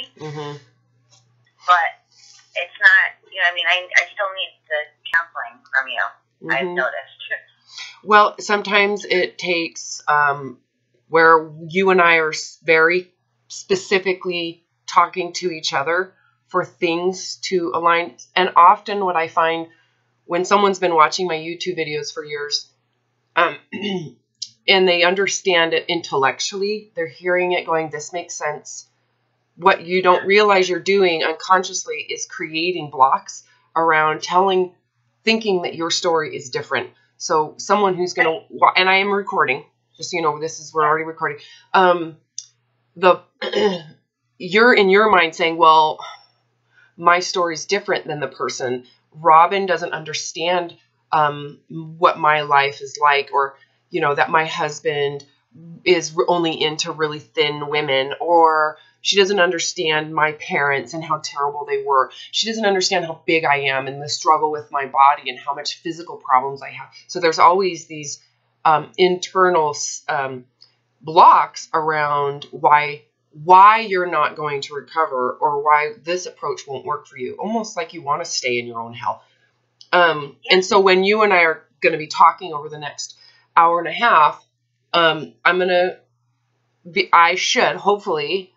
way. hmm But it's not. You know, I mean, I I still need the counseling from you. I've hmm noticed. Well, sometimes it takes um, where you and I are very specifically talking to each other for things to align. And often, what I find when someone's been watching my YouTube videos for years, um, and they understand it intellectually, they're hearing it going, "This makes sense." What you don't realize you're doing unconsciously is creating blocks around telling, thinking that your story is different. So someone who's gonna and I am recording, just so you know, this is we're already recording. Um, the you're in your mind saying, well, my story's different than the person. Robin doesn't understand um, what my life is like, or you know that my husband is only into really thin women, or she doesn't understand my parents and how terrible they were. She doesn't understand how big I am and the struggle with my body and how much physical problems I have. So there's always these um, internal um, blocks around why why you're not going to recover or why this approach won't work for you. Almost like you want to stay in your own hell. Um, and so when you and I are going to be talking over the next hour and a half, um, I'm going to be, I should hopefully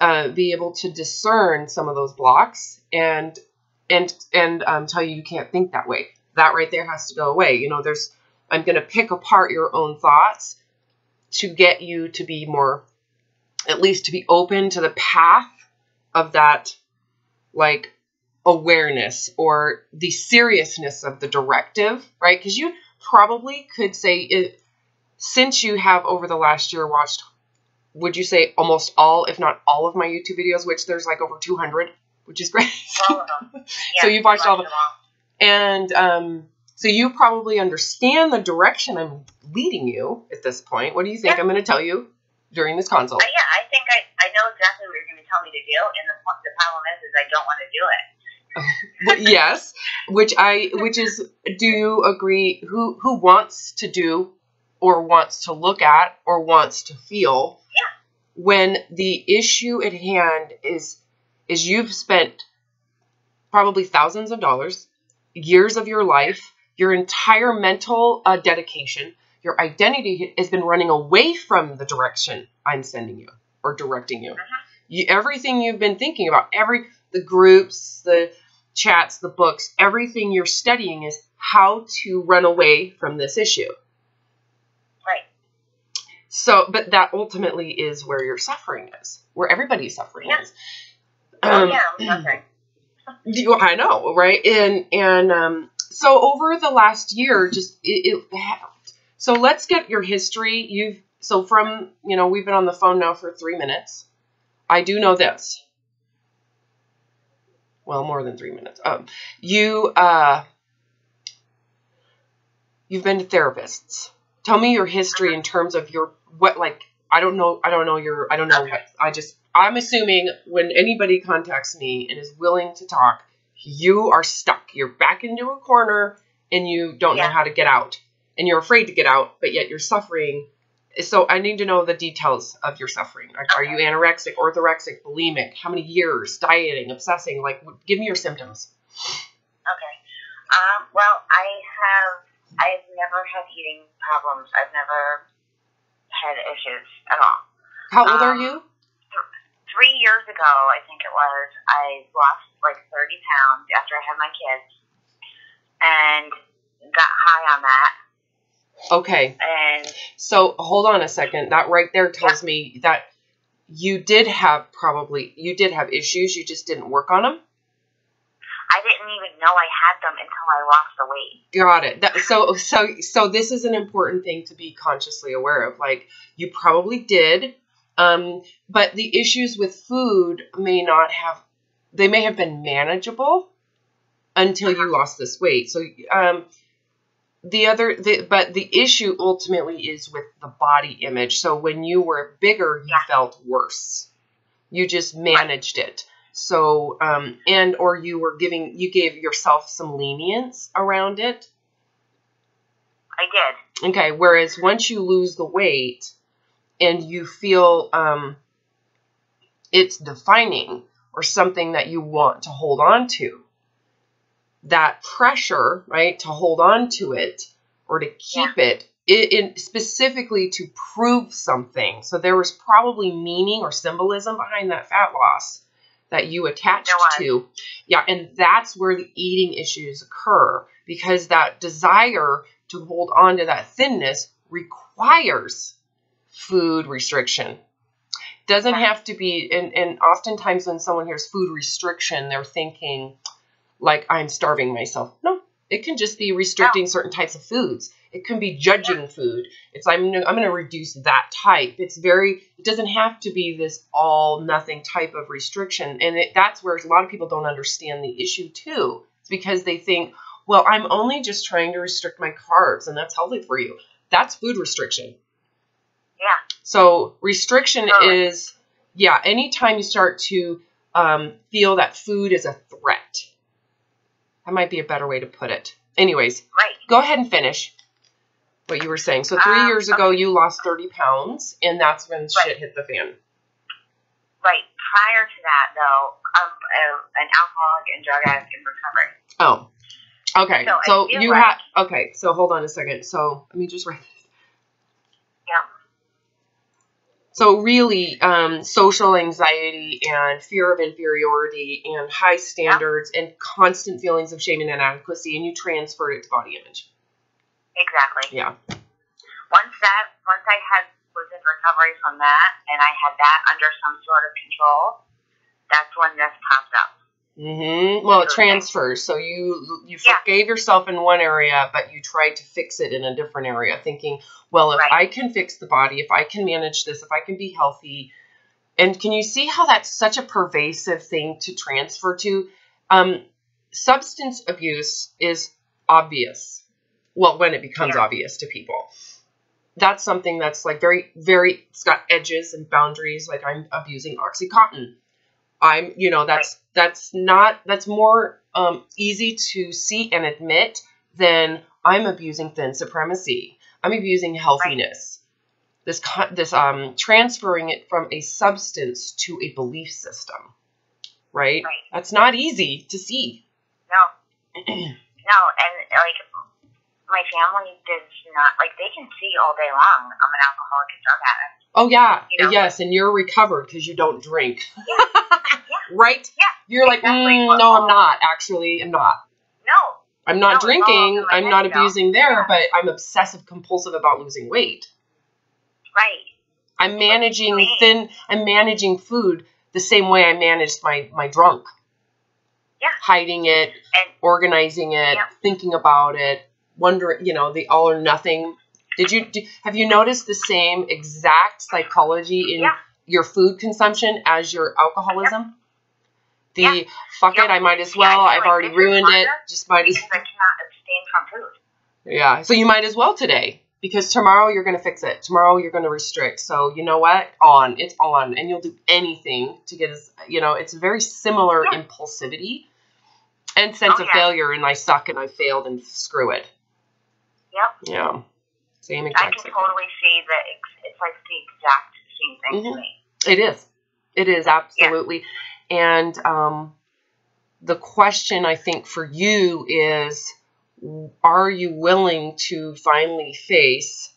uh, be able to discern some of those blocks and and and um, tell you you can't think that way. That right there has to go away. You know, there's I'm going to pick apart your own thoughts to get you to be more, at least to be open to the path of that, like awareness or the seriousness of the directive, right? Because you probably could say it since you have over the last year watched would you say almost all, if not all, of my YouTube videos, which there's like over 200, which is great. All of them. Yeah, So you've watched all of them and um, so you probably understand the direction I'm leading you at this point. What do you think Yeah. I'm going to tell you during this consult? Uh, yeah, I think I, I know exactly what you're going to tell me to do, and the, the problem is, is I don't want to do it. Yes, which I, which is, do you agree? Who who wants to do, or wants to look at, or wants to feel? When the issue at hand is, is you've spent probably thousands of dollars, years of your life, your entire mental uh, dedication, your identity has been running away from the direction I'm sending you or directing you. you everything you've been thinking about, every the groups, the chats, the books, everything you're studying is how to run away from this issue. So, but that ultimately is where your suffering is, where everybody's suffering Yeah. is. Oh, Um, yeah, nothing. you- I know, right? And and um, so over the last year, just it, it. So let's get your history. You've so from you know we've been on the phone now for three minutes. I do know this. Well, more than three minutes. Um, you uh, you've been to therapists. Tell me your history in terms of your what like I don't know I don't know your I don't know what I just I'm assuming when anybody contacts me and is willing to talk, you are stuck. You're back into a corner and you don't know how to get out. And you're afraid to get out, but yet you're suffering. So I need to know the details of your suffering. Are, are you anorexic, orthorexic, bulimic? How many years? Dieting, obsessing? Like, give me your symptoms. Okay. Um, well, I have, I've never had eating problems. I've never had issues at all. How old are Um, you? Three years ago, I think it was, I lost like 30 pounds after I had my kids and got high on that. Okay. And So hold on a second. That right there tells me that you did have probably you did have issues. You just didn't work on them. I didn't even know I had them until I lost the weight. Got it. That, so so so this is an important thing to be consciously aware of. Like you probably did, um, but the issues with food may not have. They may have been manageable until you lost this weight. So um, the other, the, but the issue ultimately is with the body image. So when you were bigger, you Yeah. felt worse. You just managed it. So um, and or you were giving you gave yourself some lenience around it. I did. Okay, whereas once you lose the weight and you feel um it's defining or something that you want to hold on to. That pressure, right, to hold on to it or to keep it, it, it specifically to prove something. So there was probably meaning or symbolism behind that fat loss that you attached to. Yeah, and that's where the eating issues occur because that desire to hold on to that thinness requires food restriction. Doesn't have to be, and, and oftentimes when someone hears food restriction, they're thinking like I'm starving myself. No, it can just be restricting certain types of foods. It can be judging food. It's I'm I'm going to reduce that type. It's very it doesn't have to be this all nothing type of restriction, and it, that's where a lot of people don't understand the issue too. It's because they think, well, I'm only just trying to restrict my carbs, and that's healthy for you. That's food restriction. Yeah. So restriction is yeah. Anytime you start to um, feel that food is a threat, that might be a better way to put it. Anyways, Right. go ahead and finish what you were saying. So three Um, years ago, you lost 30 pounds, and that's when shit hit the fan. Right. Prior to that, though, I'm uh, an alcoholic and drug addict in recovery. Oh, okay. So So, you like- have okay. So hold on a second. So let me just write. this. Yeah. So really, um, social anxiety and fear of inferiority and high standards and constant feelings of shame and inadequacy, and you transferred it to body image. Exactly. Yeah. Once that, once I had was in recovery from that, and I had that under some sort of control, that's when this popped up. Mm-hmm. Well, it transfers. So you you Yeah. forgave yourself in one area, but you tried to fix it in a different area, thinking, well, if Right. I can fix the body, if I can manage this, if I can be healthy, and can you see how that's such a pervasive thing to transfer to? Um, substance abuse is obvious. Well, when it becomes Yeah. obvious to people. That's something that's like very, very, it's got edges and boundaries. Like I'm abusing Oxycontin. I'm, you know, that's that's not that's more um, easy to see and admit than I'm abusing thin supremacy. I'm abusing healthiness. This co- this um transferring it from a substance to a belief system, right? Right. That's not easy to see. No. no, and like my family does not like they can see all day long I'm an alcoholic and drug addict. Oh yeah, You know? yes, and you're recovered because you don't drink, right? Yeah, You're like, exactly. "Mm, no, I'm not. Actually, I'm not. No. I'm not all drinking. I'm head not abusing there, Yeah. but I'm obsessive compulsive about losing weight. Right. I'm managing thin. I'm managing food the same way I managed my my drunk. Yeah. Hiding it, And organizing it, Yeah. thinking about it, wondering. You know, the all or nothing. Did you do, have you noticed the same exact psychology in Yeah. your food consumption as your alcoholism? The Yeah. fuck Yep. it, I might as well. feel I've like already ruined it. Just might as I cannot abstain from food. yeah. So you might as well today because tomorrow you're going to fix it. Tomorrow you're going to restrict. So you know what? On. It's on. And you'll do anything to get as, you know, it's a very similar Yeah. impulsivity and sense Oh, of yeah. failure and I suck and I failed and screw it. Yep. Yeah. Same exact. I can thing. totally see that it's, it's like the exact same thing Mhm. to me. It is. It is absolutely. And um, the question I think for you is are you willing to finally face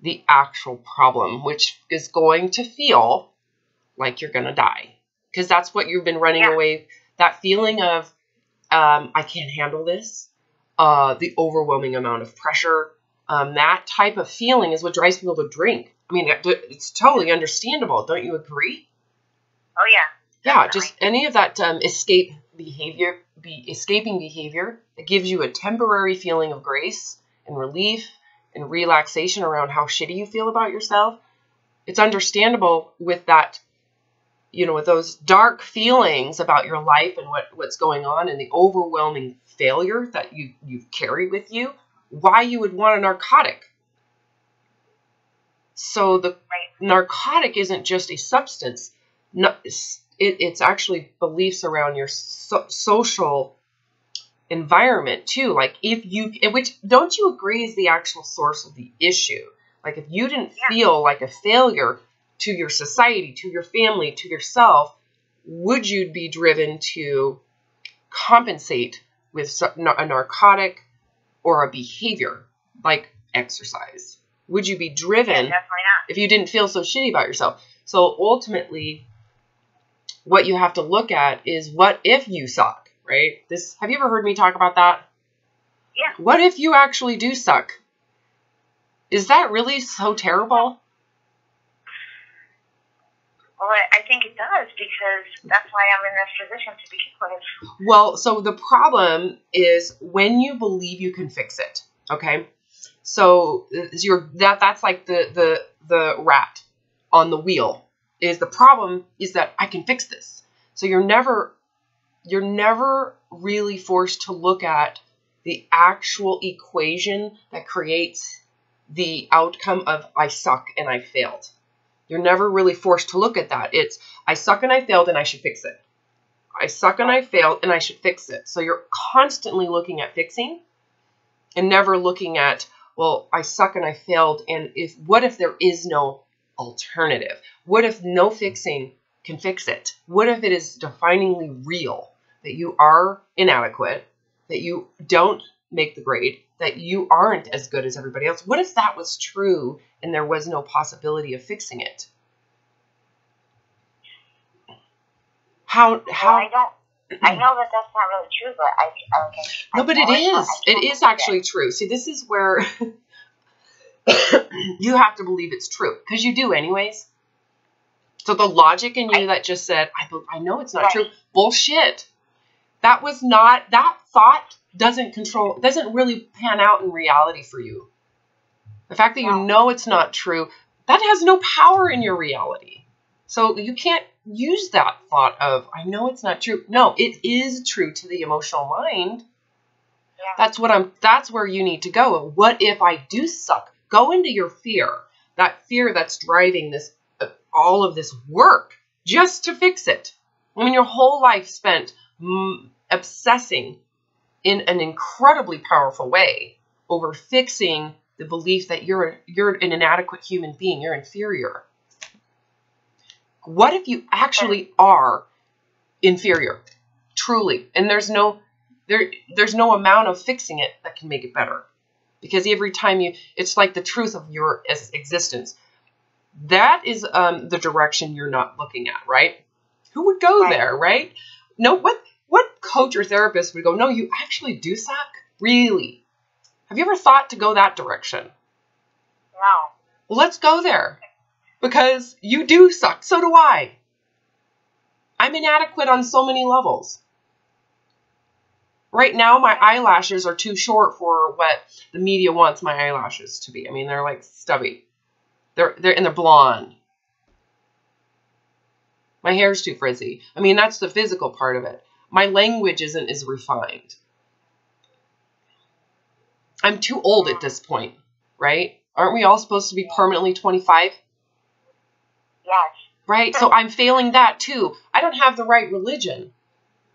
the actual problem, which is going to feel like you're going to die? Because that's what you've been running Yeah. away. That feeling of, um, I can't handle this, uh, the overwhelming amount of pressure, um, that type of feeling is what drives people to drink. I mean, it's totally understandable. Don't you agree? Oh yeah. Yeah, just any of that um, escape behavior, be escaping behavior that gives you a temporary feeling of grace and relief and relaxation around how shitty you feel about yourself. It's understandable with that, you know, with those dark feelings about your life and what, what's going on and the overwhelming failure that you you carry with you, why you would want a narcotic. So the Right. narcotic isn't just a substance no, it's, it, it's actually beliefs around your so, social environment too. Like if you, which don't you agree is the actual source of the issue? Like if you didn't Yeah. feel like a failure, to your society, to your family, to yourself, would you be driven to compensate with a narcotic or a behavior like exercise? Would you be driven if you didn't feel so shitty about yourself? So ultimately, what you have to look at is what if you suck, right? This have you ever heard me talk about that? Yeah. What if you actually do suck? Is that really so terrible? Well, I, think it does because that's why I'm in this position to begin with. Well, so the problem is when you believe you can fix it. Okay, so is your that that's like the the the rat on the wheel. Is the problem is that I can fix this. So you're never you're never really forced to look at the actual equation that creates the outcome of I suck and I failed. You're never really forced to look at that. It's I suck and I failed and I should fix it. I suck and I failed and I should fix it. So you're constantly looking at fixing and never looking at, well, I suck and I failed and if what if there is no alternative? What if no fixing can fix it? What if it is definingly real that you are inadequate, that you don't make the grade, that you aren't as good as everybody else? What if that was true and there was no possibility of fixing it? How Well, how I don't. I know that that's not really true, but I. I, like, I No, but it know it's not. is. It is actually true. See, this is where you have to believe it's true because you do, anyways. So the logic in you I- that just said, "I, I know it's not Right. true," bullshit. That was not. That thought doesn't control. Doesn't really pan out in reality for you. The fact that you know it's not true, that has no power in your reality. So you can't use that thought of, I know it's not true. No, it is true to the emotional mind. Yeah. That's what I'm that's where you need to go. What if I do suck? Go into your fear. That fear that's driving this uh, all of this work just to fix it. I mean your whole life spent obsessing in an incredibly powerful way over fixing the belief that you're you're an inadequate human being, you're inferior. What if you actually are inferior? Truly. And there's no there there's no amount of fixing it that can make it better. Because every time you it's like the truth of your existence. That is um, the direction you're not looking at, right? Who would go Right. there, right? No, what what coach or therapist would go, no, you actually do suck? Really? Have you ever thought to go that direction? No. Well, let's go there. Because you do suck. So do I. I'm inadequate on so many levels. Right now, my eyelashes are too short for what the media wants my eyelashes to be. I mean, they're like stubby. They're they're and they're blonde. My hair's too frizzy. I mean, that's the physical part of it. My language isn't as refined. I'm too old at this point, right? Aren't we all supposed to be permanently 25? Yes. Right? So I'm failing that too. I don't have the right religion.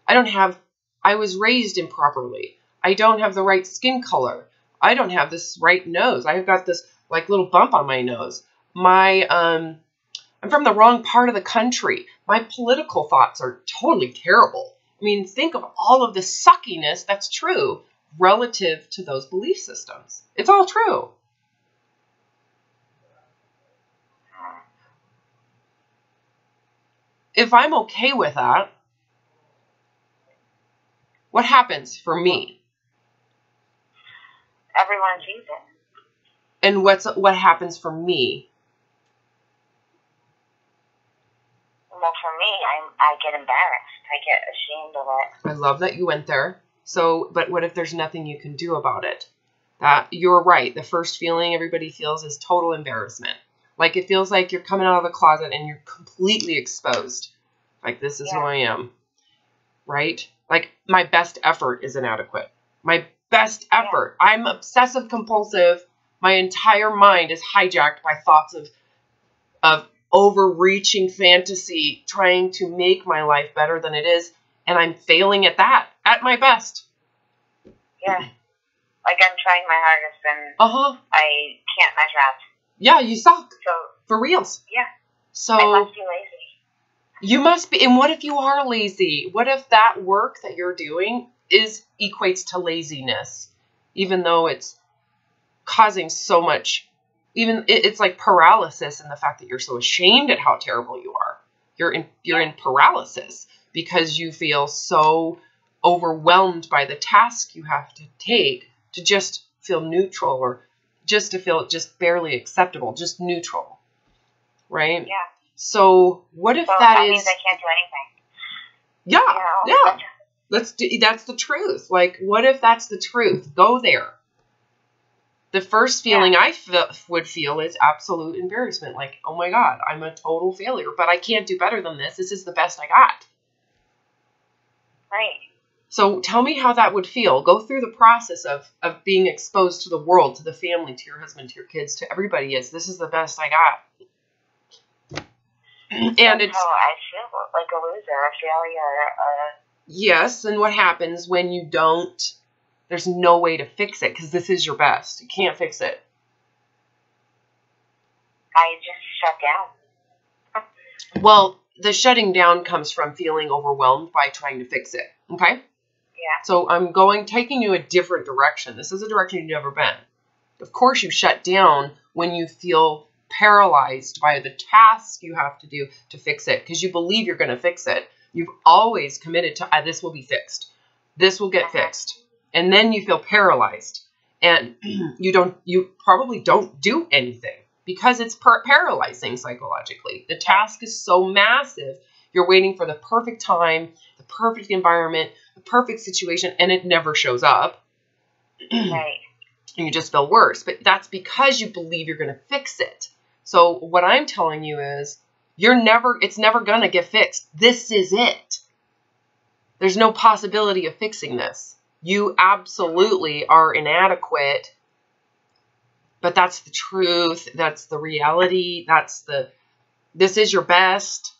I don't have, I was raised improperly. I don't have the right skin color. I don't have this right nose. I've got this like little bump on my nose. My, um, I'm from the wrong part of the country. My political thoughts are totally terrible. I mean, think of all of the suckiness that's true relative to those belief systems. It's all true. if I'm okay with that, what happens for me? Everyone sees it. And what's what happens for me? Well, for me, I'm I get embarrassed. I get ashamed of it. I love that you went there. So, but what if there's nothing you can do about it? That you're right. The first feeling everybody feels is total embarrassment. Like it feels like you're coming out of the closet and you're completely exposed. Like this is who I am. Right? Like my best effort is inadequate. My best Yeah. effort. I'm obsessive compulsive. My entire mind is hijacked by thoughts of of overreaching fantasy trying to make my life better than it is and I'm failing at that at my best. Yeah. Like I'm trying my hardest and Uh-huh. I can't measure up. Yeah, you suck. So For reals. Yeah. So I must be lazy. you must be and what if you are lazy? What if that work that you're doing is equates to laziness even though it's causing so much even it, it's like paralysis in the fact that you're so ashamed at how terrible you are. You're in you're in paralysis because you feel so overwhelmed by the task you have to take to just feel neutral or just to feel just barely acceptable, just neutral. Right? Yeah. So what if So that that is means I can't do anything. yeah, You know? yeah. Let's do that's the truth. Like what if that's the truth? Go there. The first feeling I fe- would feel is absolute embarrassment. Like, oh my God, I'm a total failure, but I can't do better than this. This is the best I got. Right. So tell me how that would feel. Go through the process of, of being exposed to the world, to the family, to your husband, to your kids, to everybody is this is the best I got. And it's So I feel like a loser. I feel you're uh, yes, and what happens when you don't there's no way to fix it because this is your best. You can't fix it. I just shut down. Well, the shutting down comes from feeling overwhelmed by trying to fix it. Okay? Yeah. So I'm going taking you a different direction. This is a direction you've never been. Of course, you shut down when you feel paralyzed by the task you have to do to fix it because you believe you're going to fix it. You've always committed to "Ah, this will be fixed. This will get Uh-huh. fixed. And then you feel paralyzed and you don't you probably don't do anything because it's par- paralyzing psychologically. The task is so massive. You're waiting for the perfect time, the perfect environment, the perfect situation and it never shows up. Right. and you just feel worse. But that's because you believe you're going to fix it. So what I'm telling you is you're never it's never going to get fixed. This is it. There's no possibility of fixing this. You absolutely are inadequate. But that's the truth. That's the reality. That's the this is your best.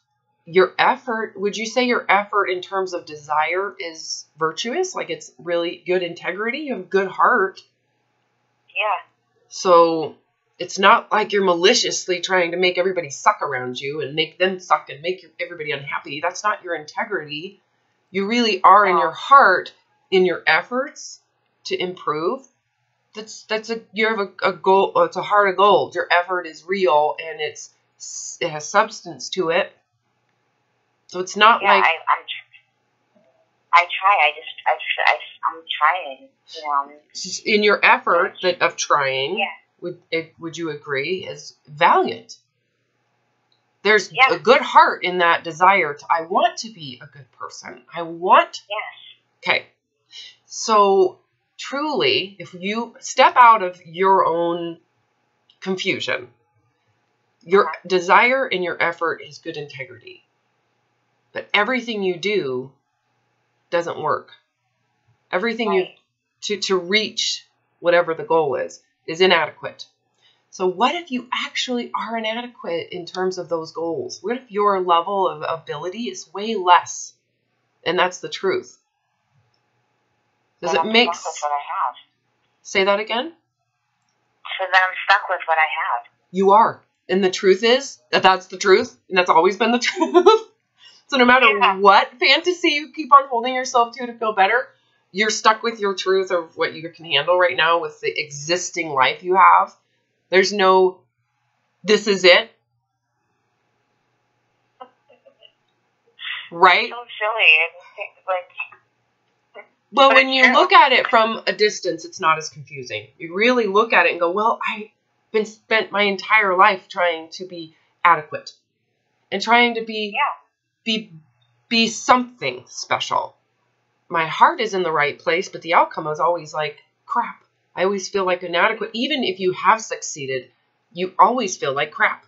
Your effort, would you say your effort in terms of desire is virtuous? Like it's really good integrity? You have good heart. Yeah. So it's not like you're maliciously trying to make everybody suck around you and make them suck and make everybody unhappy. That's not your integrity. You really are in your heart in your efforts to improve. That's that's a you have a, a goal. It's a heart of gold. Your effort is real and it's it has substance to it. So it's not Yeah. like I, I'm. tr- I try. I just. I. I I'm trying. You know. In your effort that of trying Yeah. would it, would you agree is valiant there's Yeah. a good heart in that desire to i want to be a good person i want Yes. okay so truly if you step out of your own confusion your desire and your effort is good integrity but everything you do doesn't work everything you to, to reach whatever the goal is is inadequate. So what if you actually are inadequate in terms of those goals? What if your level of ability is way less? And that's the truth. Does it I'm make stuck with what I have? say that again? So then I'm stuck with what I have. You are. And the truth is that that's the truth, and that's always been the truth. so no matter Yeah. what fantasy you keep on holding yourself to to feel better, you're stuck with your truth of what you can handle right now with the existing life you have. There's no this is it. Right? So silly. It's like. Well, But when you look at it from a distance, it's not as confusing. You really look at it and go, "Well, I've been spent my entire life trying to be adequate and trying to be Yeah. be be something special. My heart is in the right place, but the outcome is always like crap. I always feel like inadequate. Even if you have succeeded, you always feel like crap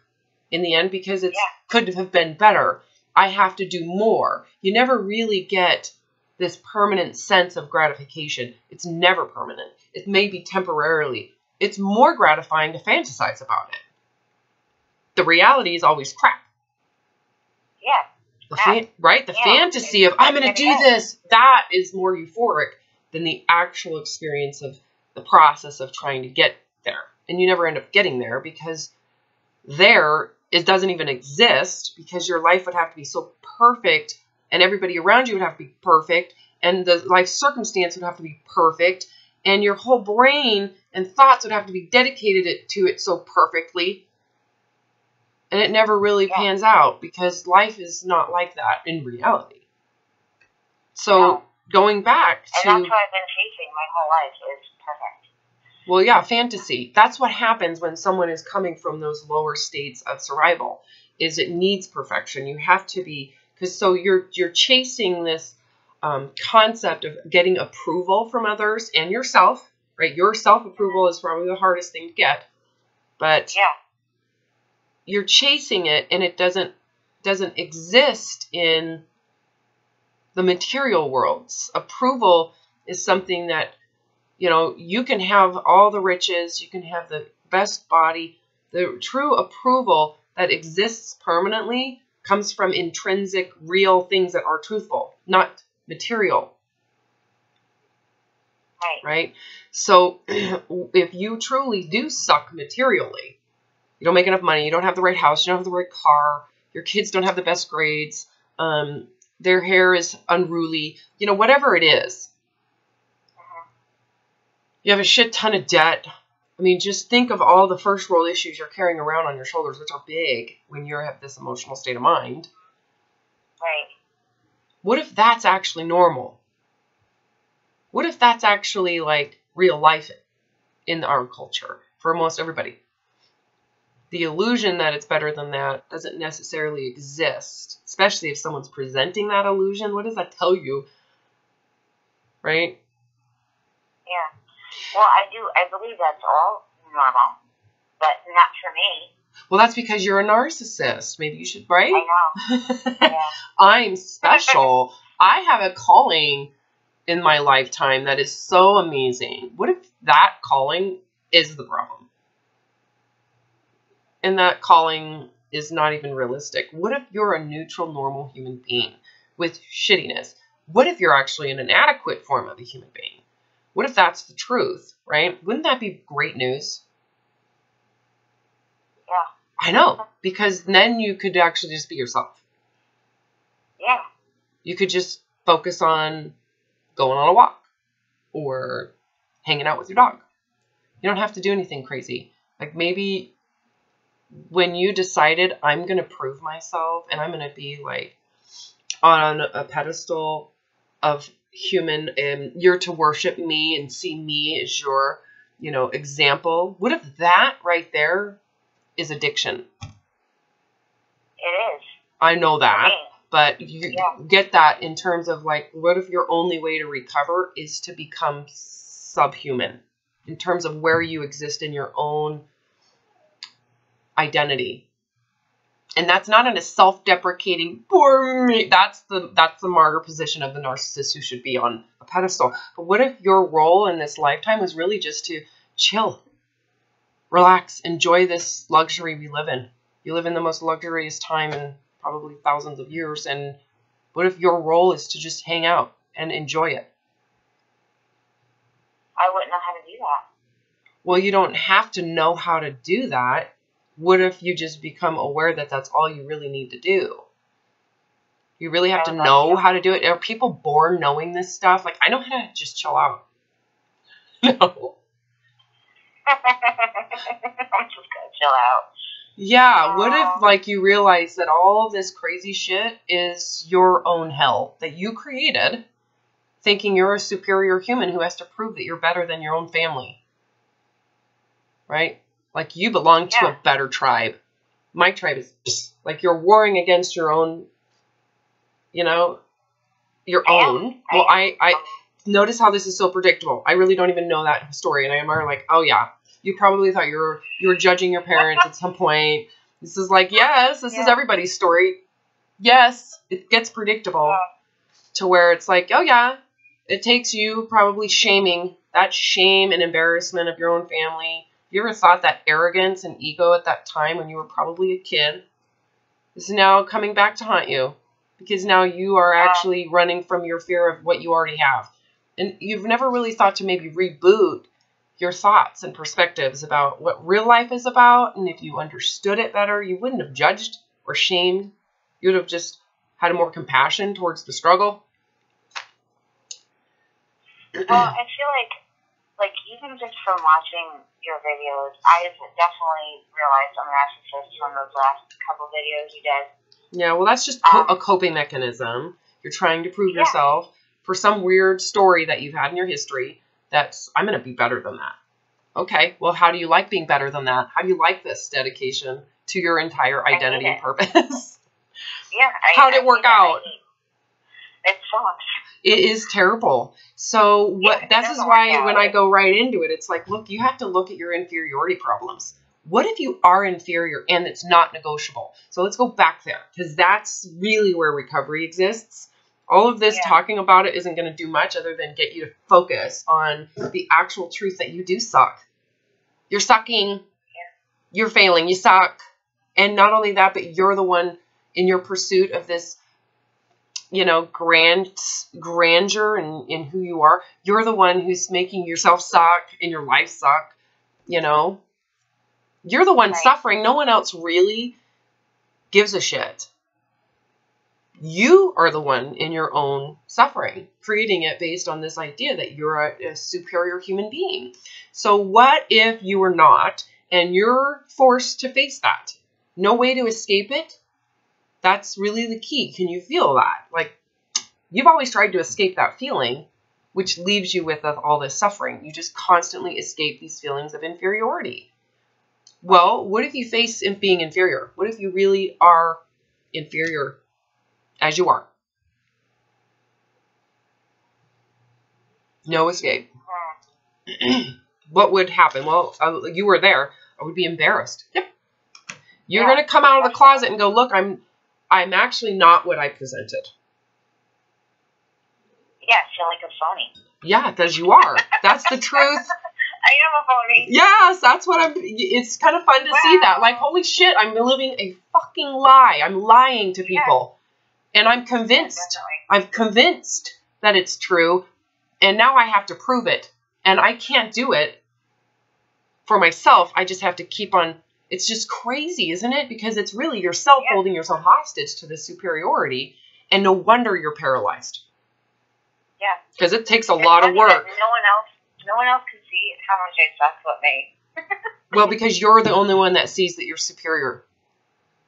in the end because it Yeah. could have been better. I have to do more. You never really get this permanent sense of gratification. It's never permanent. It may be temporarily. It's more gratifying to fantasize about it. The reality is always crap. Yeah. The fan, right? The Yeah. fantasy of I'm going to do this, that is more euphoric than the actual experience of the process of trying to get there. And you never end up getting there because there it doesn't even exist because your life would have to be so perfect and everybody around you would have to be perfect and the life circumstance would have to be perfect and your whole brain and thoughts would have to be dedicated to it so perfectly and it never really Yeah. pans out because life is not like that in reality so No. going back And to that's what I've been chasing my whole life is perfect. well, yeah, fantasy. That's what happens when someone is coming from those lower states of survival. Is it needs perfection? You have to be because so you're you're chasing this um, concept of getting approval from others and yourself. Right, your self approval is probably the hardest thing to get, but Yeah. you're chasing it and it doesn't doesn't exist in the material worlds. Approval is something that you know you can have all the riches, you can have the best body. The true approval that exists permanently comes from intrinsic, real things that are truthful, not material Right. right? So if you truly do suck materially, you don't make enough money, you don't have the right house, you don't have the right car, your kids don't have the best grades, um, their hair is unruly, you know, whatever it is. Mhm. You have a shit ton of debt. I mean, just think of all the first world issues you're carrying around on your shoulders, which are big when you have this emotional state of mind. Right. What if that's actually normal? What if that's actually like real life in our culture for most everybody? The illusion that it's better than that doesn't necessarily exist, especially if someone's presenting that illusion. What does that tell you? Right? Well, I do. I believe that's all normal, but not for me. Well, that's because you're a narcissist. Maybe you should, right? I know. Yeah. I'm special. I have a calling in my lifetime that is so amazing. What if that calling is the problem? And that calling is not even realistic. What if you're a neutral, normal human being with shittiness? What if you're actually an inadequate form of a human being? What if that's the truth, right? Wouldn't that be great news? Yeah. I know, because then you could actually just be yourself. Yeah. you could just focus on going on a walk or hanging out with your dog. You don't have to do anything crazy. Like maybe when you decided I'm going to prove myself and I'm going to be like on a pedestal of human and you're to worship me and see me as your, you know, example. What if that right there is addiction? It is. I know that but you Yeah. get that in terms of like what if your only way to recover is to become subhuman in terms of where you exist in your own identity and that's not in a self-deprecating poor me. That's the that's the martyr position of the narcissist who should be on a pedestal. But what if your role in this lifetime was really just to chill relax enjoy this luxury we live in? You live in the most luxurious time in probably thousands of years and what if your role is to just hang out and enjoy it? I wouldn't know how to do that. well you don't have to know how to do that what if you just become aware that that's all you really need to do you really have to know how to do it are people born knowing this stuff like i know how to just chill out no I'm just gonna chill out. Yeah, what if um, like you realize that all of this crazy shit is your own hell that you created, thinking you're a superior human who has to prove that you're better than your own family. Right? Like you belong to Yeah. a better tribe. My tribe is just like you're warring against your own you know, your I am. own. Well, I I notice how this is so predictable. I really don't even know that story, and I'm already like, oh yeah, you probably thought you were you were judging your parents at some point. This is like, yes, this is everybody's story. Yes, it gets predictable Yeah. to where it's like, oh yeah, it takes you probably shaming that shame and embarrassment of your own family. You ever thought that arrogance and ego at that time when you were probably a kid is now coming back to haunt you because now you are actually running from your fear of what you already have. And you've never really thought to maybe reboot your thoughts and perspectives about what real life is about. And if you understood it better, you wouldn't have judged or shamed. You would have just had more compassion towards the struggle. Well, I feel like, like even just from watching your videos, I've definitely realized I'm a narcissist from those last couple videos you did. Yeah, well, that's just co- Um, a coping mechanism. You're trying to prove Yeah. yourself for some weird story that you've had in your history that's, I'm going to be better than that. Okay, well, how do you like being better than that? How do you like this dedication to your entire identity and purpose? Yeah. I, how did it work out? It sucks. it is terrible. So what Yeah, this is why when. I go right into it, it's like, look, you have to look at your inferiority problems. What if you are inferior and it's not negotiable? So let's go back there because that's really where recovery exists. All of this Yeah. talking about it isn't going to do much other than get you to focus on the actual truth that you do suck. You're sucking. You're failing. You suck. And not only that, but you're the one in your pursuit of this you know, grand grandeur and in, who you are. You're the one who's making yourself suck and your life suck, you know. You're the one Right. suffering. No one else really gives a shit. You are the one in your own suffering, creating it based on this idea that you're a, a superior human being. So, what if you are not and you're forced to face that? No way to escape it that's really the key. Can you feel that? Like, you've always tried to escape that feeling, which leaves you with all this suffering. You just constantly escape these feelings of inferiority. Well, what if you face being inferior? What if you really are inferior as you are? No escape. What would happen? Well, uh, you were there. I would be embarrassed. Yep. You're Yeah. going to come out of the closet and go, "Look, I'm I'm actually not what I presented." Yeah, I feel like a phony. Yeah, because you are. That's the truth. I am a phony. Yes, that's what I'm. It's kind of fun to see that. Like, holy shit, I'm living a fucking lie. I'm lying to people, and I'm convinced. Definitely. I'm convinced that it's true, and now I have to prove it, and I can't do it for myself. I just have to keep on. It's just crazy, isn't it? Because it's really yourself Yeah. holding yourself hostage to this superiority, and no wonder you're paralyzed. Yeah. Because it takes a It's lot of work. No one else, no one else can see how much I suck but me. Well, because you're the only one that sees that you're superior.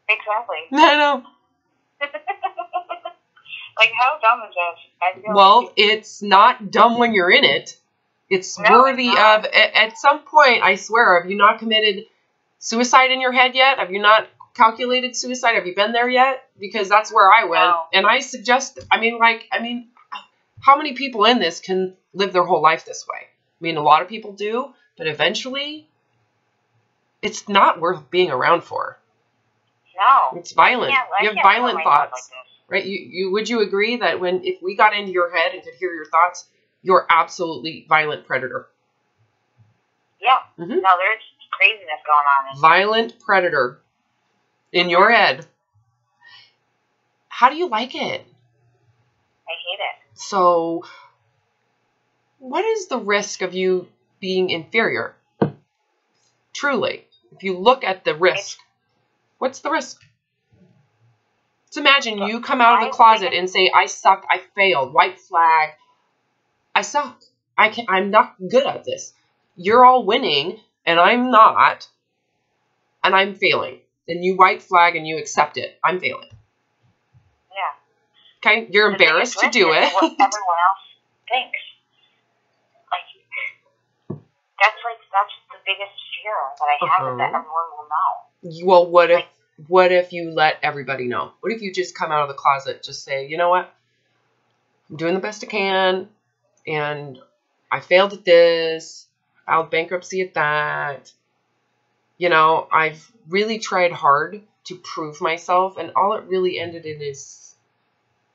Exactly. I know. like how dumb is this? Well, like it's not dumb when you're in it. It's No, worthy not. of. At, at some point, I swear, have you not committed suicide in your head yet? Have you not calculated suicide? Have you been there yet? Because that's where I went, No. and I suggest. I mean, like, I mean, how many people in this can live their whole life this way? I mean, a lot of people do, but eventually, it's not worth being around for. no. It's violent. You have violent thoughts. Like right? You, you would you agree that when if we got into your head and could hear your thoughts, you're absolutely violent predator. Yeah. Mm-hmm. No, there's craziness going on. In Violent predator in your head. How do you like it? I hate it. So, what is the risk of you being inferior? Truly, if you look at the risk, what's the risk? Let's imagine you come out of the closet and say, "I suck. I failed. White flag. I suck. I can. I'm not good at this. You're all winning, and I'm not, and I'm failing. And you white flag and you accept it. I'm failing. Yeah. Okay, you're The embarrassed to do it. What everyone else thinks. Like that's like that's the biggest fear that I have is that Uh-huh. everyone will know. well, what if what if you let everybody know? What if you just come out of the closet, just say, you know what, I'm doing the best I can, and I failed at this, filed bankruptcy at that. You know, I've really tried hard to prove myself, and all it really ended in is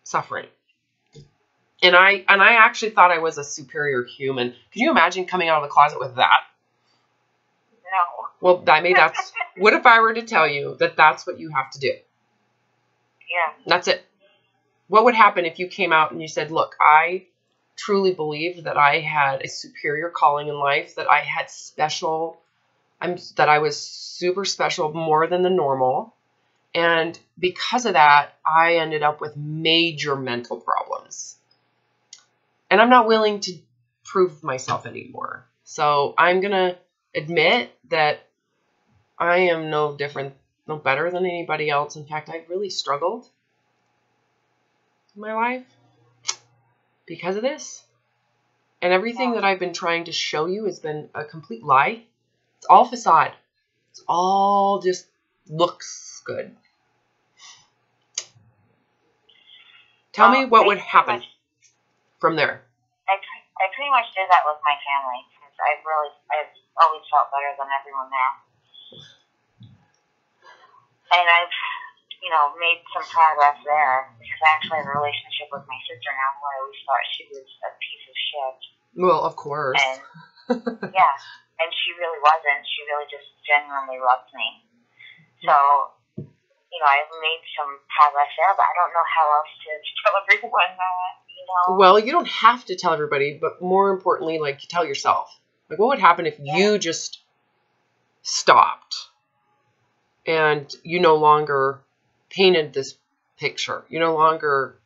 suffering. And I and I actually thought I was a superior human. Can you imagine coming out of the closet with that? No. Well, I mean, that's what if I were to tell you that that's what you have to do? Yeah. That's it. What would happen if you came out and you said, "Look, I truly believed that I had a superior calling in life, that I had special, I'm that I was super special more than the normal. And because of that, I ended up with major mental problems. And I'm not willing to prove myself anymore. So I'm going to admit that I am no different, no better than anybody else. In fact, I've really struggled in my life because of this. And everything that I've been trying to show you has been a complete lie. It's all facade. It's all just looks good. Tell me oh, what would happen from there. I, I pretty much did that with my family because I've really, I've always felt better than everyone there. And I've, you know, made some progress there because I actually have a relationship with my sister now who I always thought she was a piece of shit. Well, of course. And yeah, and she really wasn't. She really just genuinely loved me. So, you know, I've made some progress there, but I don't know how else to tell everyone that. You know. Well, you don't have to tell everybody, but more importantly, like tell yourself. Like, what would happen if Yeah. you just stopped and you no longer painted this picture? You no longer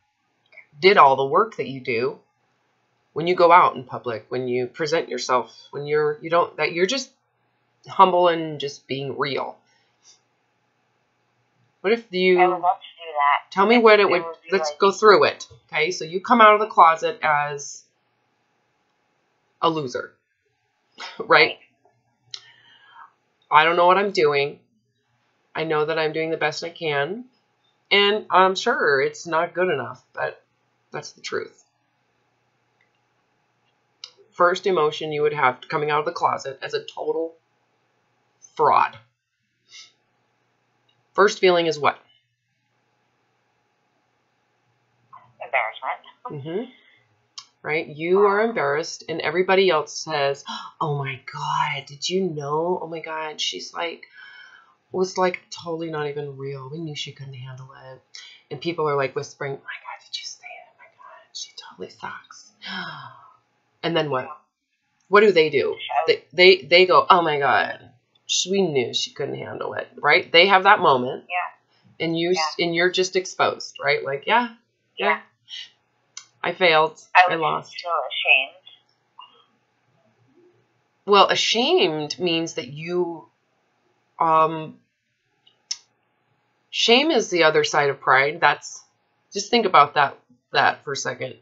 did all the work that you do when you go out in public, when you present yourself, when you're you don't that you're just humble and just being real. What if you I would love to do that. Tell me what it would Let's like- go through it. Okay, so you come out of the closet as a loser, right? I don't know what I'm doing. I know that I'm doing the best I can, and I'm sure it's not good enough, but that's the truth. First emotion you would have coming out of the closet as a total fraud. First feeling is what? Embarrassment. Mm-hmm. Right? You are embarrassed, and everybody else says, Oh my God, did you know? Oh my God, she's like, was like totally not even real. We knew she couldn't handle it. And people are like whispering, Oh my God, did you say it? Oh my God, she totally sucks. And then what? What do they do? They, they, they go, Oh my God, we knew she couldn't handle it, right? They have that moment. Yeah. And you s and you're just exposed, right? Like, yeah, yeah. Yeah. I failed. I I lost. feel ashamed. Well, ashamed means that you um shame is the other side of pride. That's just think about that that for a second.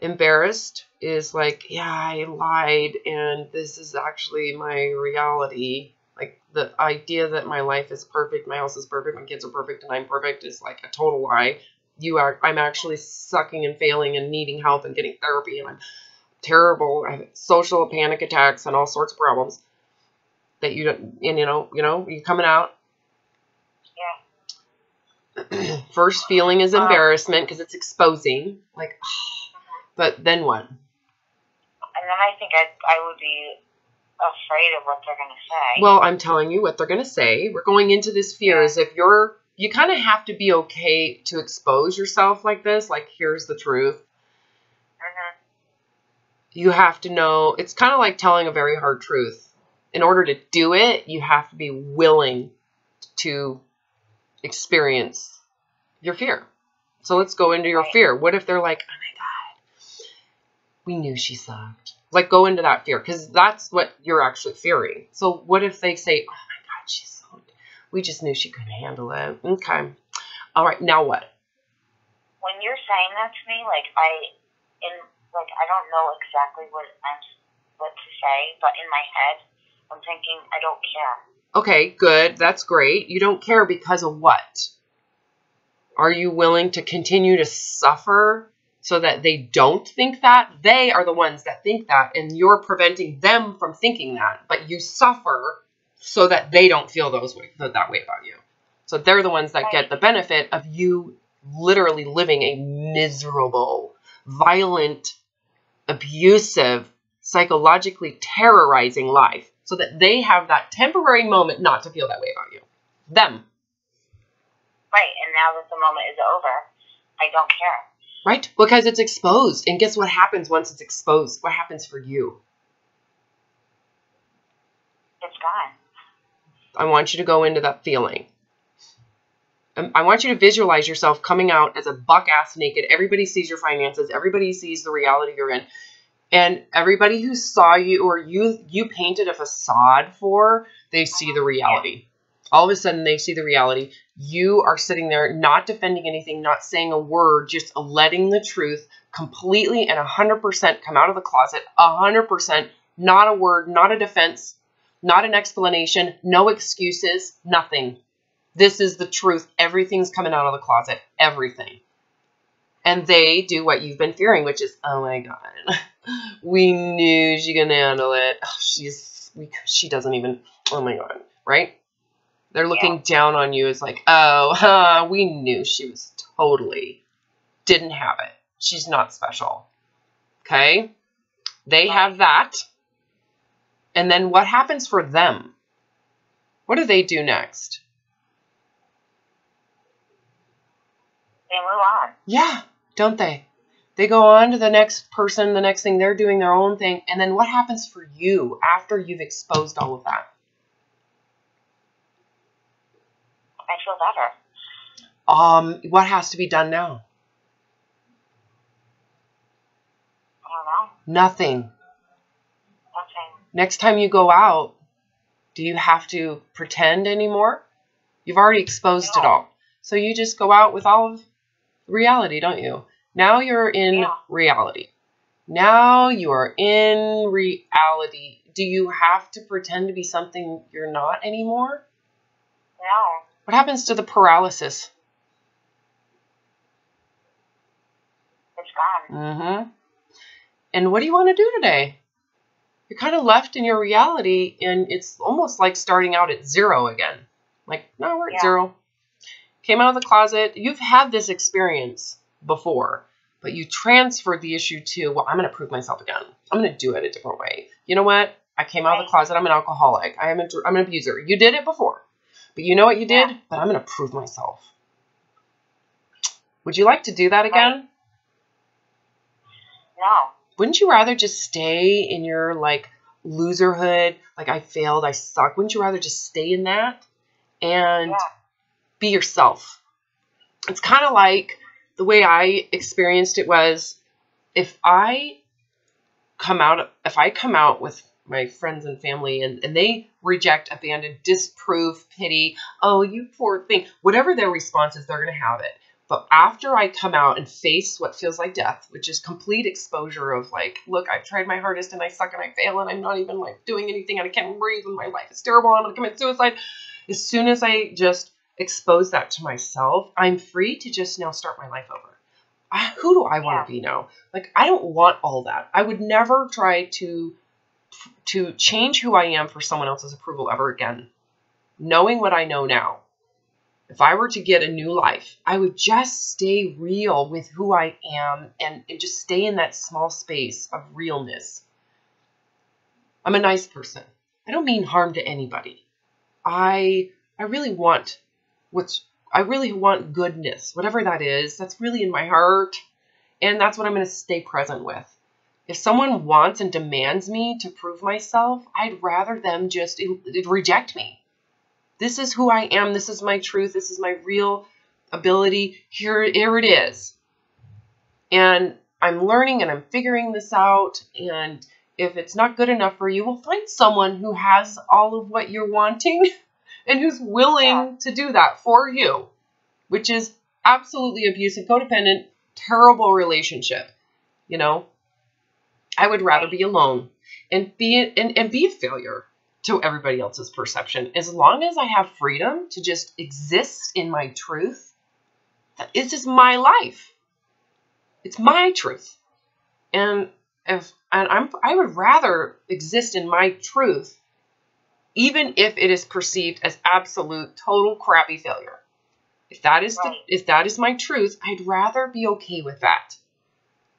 Embarrassed is like, yeah, I lied and this is actually my reality. Like the idea that my life is perfect, my house is perfect, my kids are perfect and I'm perfect is like a total lie. You are I'm actually sucking and failing and needing help and getting therapy and I'm terrible I have social panic attacks and all sorts of problems that you don't and you know you know you're coming out. first feeling is Um, embarrassment because it's exposing like but then what? And then I think I I would be afraid of what they're gonna say. well i'm telling you what they're going to say. We're going into this fear as if you're you kind of have to be okay to expose yourself like this like here's the truth. Hmm you have to know it's kind of like telling a very hard truth. In order to do it you have to be willing to experience your fear. So let's go into your fear. What if they're like oh my god we knew she sucked. Like go into that fear because that's what you're actually fearing. So what if they say oh my god she sucked. We just knew she couldn't handle it. Okay. All right now what? When you're saying that to me, like I, in like I don't know exactly what I'm what to say, but in my head, I'm thinking I don't care. Okay, good. That's great. You don't care because of what? Are you willing to continue to suffer so that they don't think that? They are the ones that think that, and you're preventing them from thinking that. But you suffer so that they don't feel those way that way about you. So they're the ones that get the benefit of you literally living a miserable, violent, abusive, psychologically terrorizing life so that they have that temporary moment not to feel that way about you. Them. Right, and now that the moment is over, I don't care. Right? Because it's exposed. And guess what happens once it's exposed? What happens for you? It's gone. I want you to go into that feeling. Um, I want you to visualize yourself coming out as a buck ass naked. Everybody sees your finances. Everybody sees the reality you're in. And everybody who saw you or you you painted a facade for, they see the reality. All of a sudden they see the reality. You are sitting there not defending anything, not saying a word, just letting the truth completely and 100% come out of the closet. 100%, not a word, not a defense, not an explanation, no excuses, nothing. This is the truth. Everything's coming out of the closet. Everything. And they do what you've been fearing, which is, oh my God, we knew she can handle it. Oh, she's, we, she doesn't even, oh my God, right? They're looking Yeah. down on you as like, oh, huh, we knew she was totally, didn't have it. She's not special. Okay? They have that. And then what happens for them? What do they do next? They move on. Yeah, don't they? They go on to the next person, the next thing, they're doing their own thing. And then what happens for you after you've exposed all of that? I feel better. Um, what has to be done now? I don't know. Nothing. Nothing. Next time you go out, do you have to pretend anymore? You've already exposed it all. So you just go out with all of reality, don't you? Now you're in Yeah. reality. Now you are in reality. Do you have to pretend to be something you're not anymore? No. What happens to the paralysis? It's gone. Mm-hmm. And what do you want to do today? You're kind of left in your reality, and it's almost like starting out at zero again. Like, no, we're at Yeah. zero. Came out of the closet. You've had this experience before, but you transferred the issue to, well, I'm going to prove myself again. I'm going to do it a different way. You know what? I came out of the closet. I'm an alcoholic. I am a, I'm an abuser. You did it before, but you know what you did? But I'm going to prove myself. Would you like to do that again? No. wouldn't you rather just stay in your like loserhood like i failed i suck wouldn't you rather just stay in that and Yeah. be yourself it's kind of like the way i experienced it was if i come out if i come out with my friends and family and, and they reject abandon disprove pity oh you poor thing whatever their response is they're going to have it but after I come out and face what feels like death, which is complete exposure of like, look, I've tried my hardest and I suck and I fail and I'm not even like doing anything and I can't breathe and my life is terrible. I'm gonna commit suicide. As soon as I just expose that to myself, I'm free to just now start my life over. I, who do I want to be now? Like, I don't want all that. I would never try to to change who I am for someone else's approval ever again. Knowing what I know now, if I were to get a new life, I would just stay real with who I am and, and just stay in that small space of realness. I'm a nice person. I don't mean harm to anybody. I I really want what's I really want goodness, whatever that is. That's really in my heart. And that's what I'm going to stay present with. If someone wants and demands me to prove myself, I'd rather them just reject me this is who I am. This is my truth. This is my real ability. Here, here it is. And I'm learning and I'm figuring this out. And if it's not good enough for you, we'll find someone who has all of what you're wanting and who's willing Yeah. to do that for you, which is absolutely abusive, codependent, terrible relationship. You know, I would rather be alone and be and, and be a failure to everybody else's perception. As long as I have freedom to just exist in my truth, that- it's just my life. It's my truth. And if and I'm I would rather exist in my truth even if it is perceived as absolute total crappy failure. If that is Right. the if that is my truth, I'd rather be okay with that.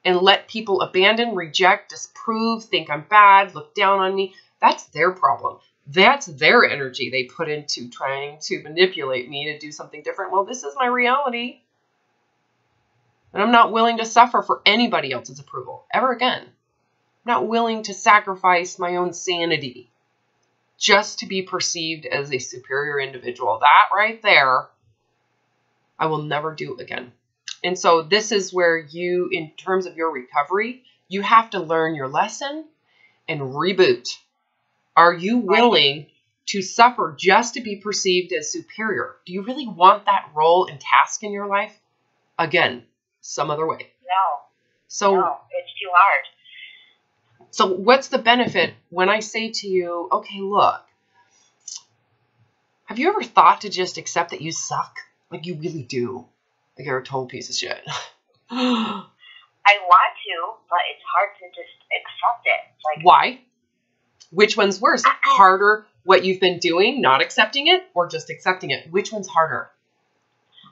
And let people abandon, reject, disprove, think I'm bad, look down on me. That's their problem. That's their energy they put into trying to manipulate me to do something different. Well, this is my reality. And I'm not willing to suffer for anybody else's approval ever again. I'm not willing to sacrifice my own sanity just to be perceived as a superior individual. That right there, I will never do again. And so, this is where you, in terms of your recovery, you have to learn your lesson and reboot. Are you willing to suffer just to be perceived as superior? Do you really want that role and task in your life? Again, some other way. No. So, no, it's too hard. So, what's the benefit when I say to you, okay, look, have you ever thought to just accept that you suck? Like you really do. Like you're a total piece of shit. I want to, but it's hard to just accept it. Like Why? Which one's worse? Harder what you've been doing, not accepting it, or just accepting it? Which one's harder?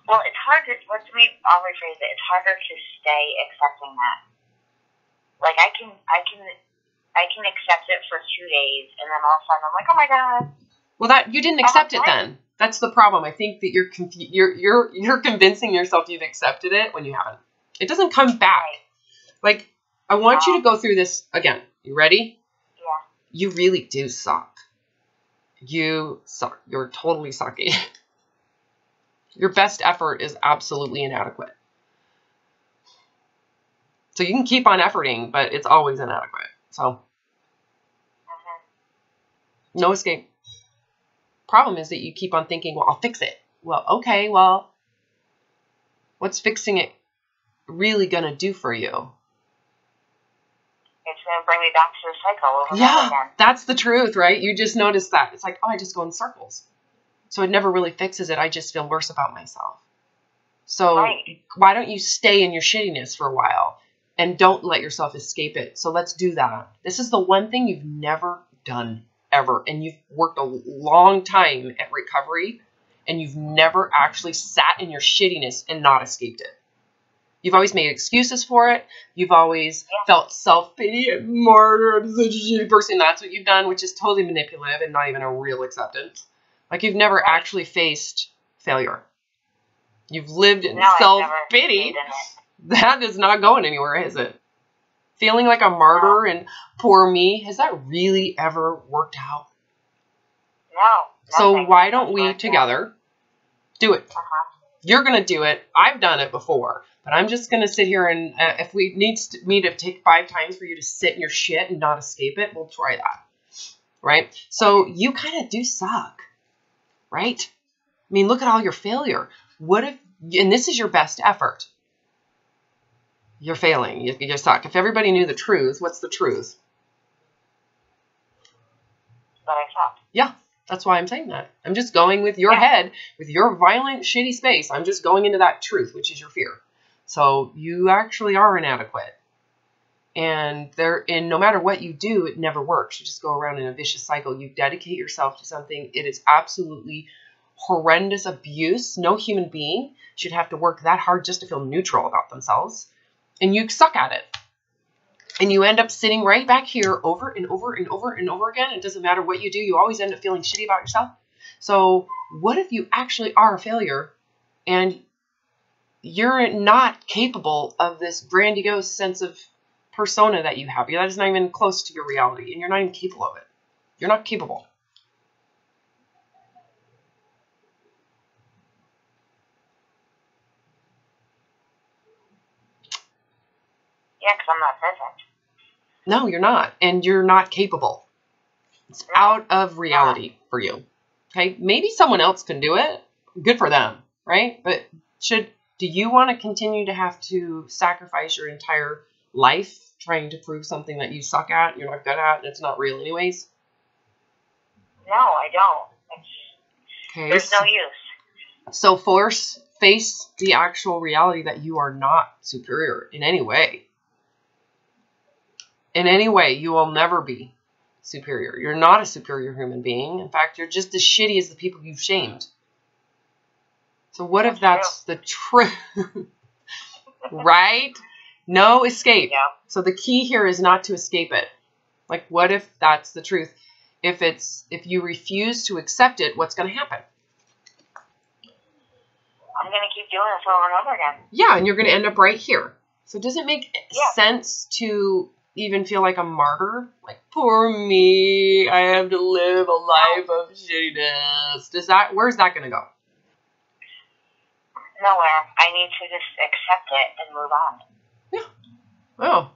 Well, it's hard to, let's me, I'll rephrase it. It's harder to stay accepting that. Like I can, I can, I can accept it for two days, and then all of a sudden I'm like, oh my god. Well, that you didn't accept it then. That's the problem. I think that you're confu- you're you're you're convincing yourself you've accepted it when you haven't. It doesn't come back. Right. Like I want you to go through this again. You ready? Yeah. You really do suck. You suck. You're totally sucky. Your best effort is absolutely inadequate. So you can keep on efforting, but it's always inadequate. So hmm no escape. Problem is that you keep on thinking, well, I'll fix it. Well, okay, well, what's fixing it really gonna do for you? It's gonna bring me back to the cycle over and over Yeah, that's the truth, right? You just notice that. It's like, oh, I just go in circles. So it never really fixes it. I just feel worse about myself. So Right. why don't you stay in your shittiness for a while and don't let yourself escape it? So let's do that. This is the one thing you've never done ever. And you've worked a long time at recovery and you've never actually sat in your shittiness and not escaped it. You've always made excuses for it. You've always felt self pity and martyr. I'm such a shitty person. That's what you've done, which is totally manipulative and not even a real acceptance. Like you've never actually faced failure. You've lived in No, self pity. Stayed in it. That is not going anywhere, is it? Feeling like a martyr and poor me, has that really ever worked out? No. So why don't we together do it? Uh-huh. You're gonna do it. I've done it before, but I'm just gonna sit here and uh, if we need to, me to take five times for you to sit in your shit and not escape it, we'll try that. Right? So you kind of do suck, right? I mean, look at all your failure. What if? And this is your best effort. You're failing. You, you suck. If everybody knew the truth, what's the truth? But I thought. Yeah, that's why I'm saying that. I'm just going with your Yeah. head, with your violent, shitty space. I'm just going into that truth, which is your fear. So you actually are inadequate. And there and no matter what you do, it never works. You just go around in a vicious cycle. You dedicate yourself to something. It is absolutely horrendous abuse. No human being should have to work that hard just to feel neutral about themselves. And you suck at it and you end up sitting right back here over and over and over and over again. It doesn't matter what you do, you always end up feeling shitty about yourself. So, what if you actually are a failure and you're not capable of this grandiose sense of persona that you have? That is not even close to your reality, and you're not even capable of it. You're not capable. Yeah, because I'm not perfect. No, you're not. And you're not capable. It's out of reality for you. Okay? Maybe someone else can do it. Good for them, right? But should do you want to continue to have to sacrifice your entire life trying to prove something that you suck at, you're not good at, and it's not real anyways? No, I don't. It's, Okay. there's no use. So force face the actual reality that you are not superior in any way. In any way, you will never be superior. You're not a superior human being. In fact, you're just as shitty as the people you've shamed. So what if that's the truth? right? No escape. Yeah. So the key here is not to escape it. Like what if that's the truth? If it's if you refuse to accept it, what's going to happen? I'm gonna keep doing this over and over again. Yeah, and you're going to end up right here. So does it make Yeah. sense to even feel like a martyr? Like, poor me, I have to live a life of shittiness. Does that, where's that going to go? Nowhere. I need to just accept it and move on. Yeah. Oh.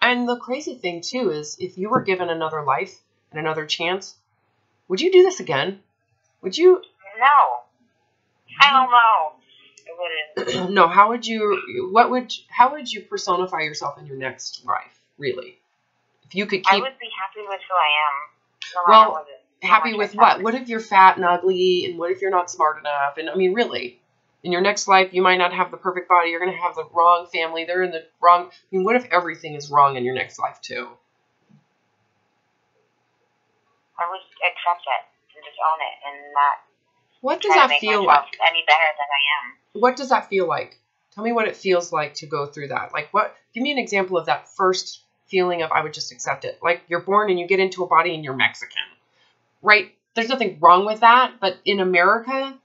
And the crazy thing, too, is if you were given another life and another chance, would you do this again? Would you? No. I wouldn't. Know. No, how would you, what would, how would you personify yourself in your next life, really? If you could keep. I would be happy with who I am. No Well, matter what it- how happy with what? What if you're fat and ugly, and what if you're not smart enough? And I mean, really, in your next life, you might not have the perfect body. You're gonna have the wrong family. They're in the wrong. I mean, what if everything is wrong in your next life too? I would accept it and just own it and not What does try to that make feel like? any better than I am. What does that feel like? Tell me what it feels like to go through that. Like, what? Give me an example of that first feeling of I would just accept it. Like you're born and you get into a body and you're Mexican, right? There's nothing wrong with that, but in America,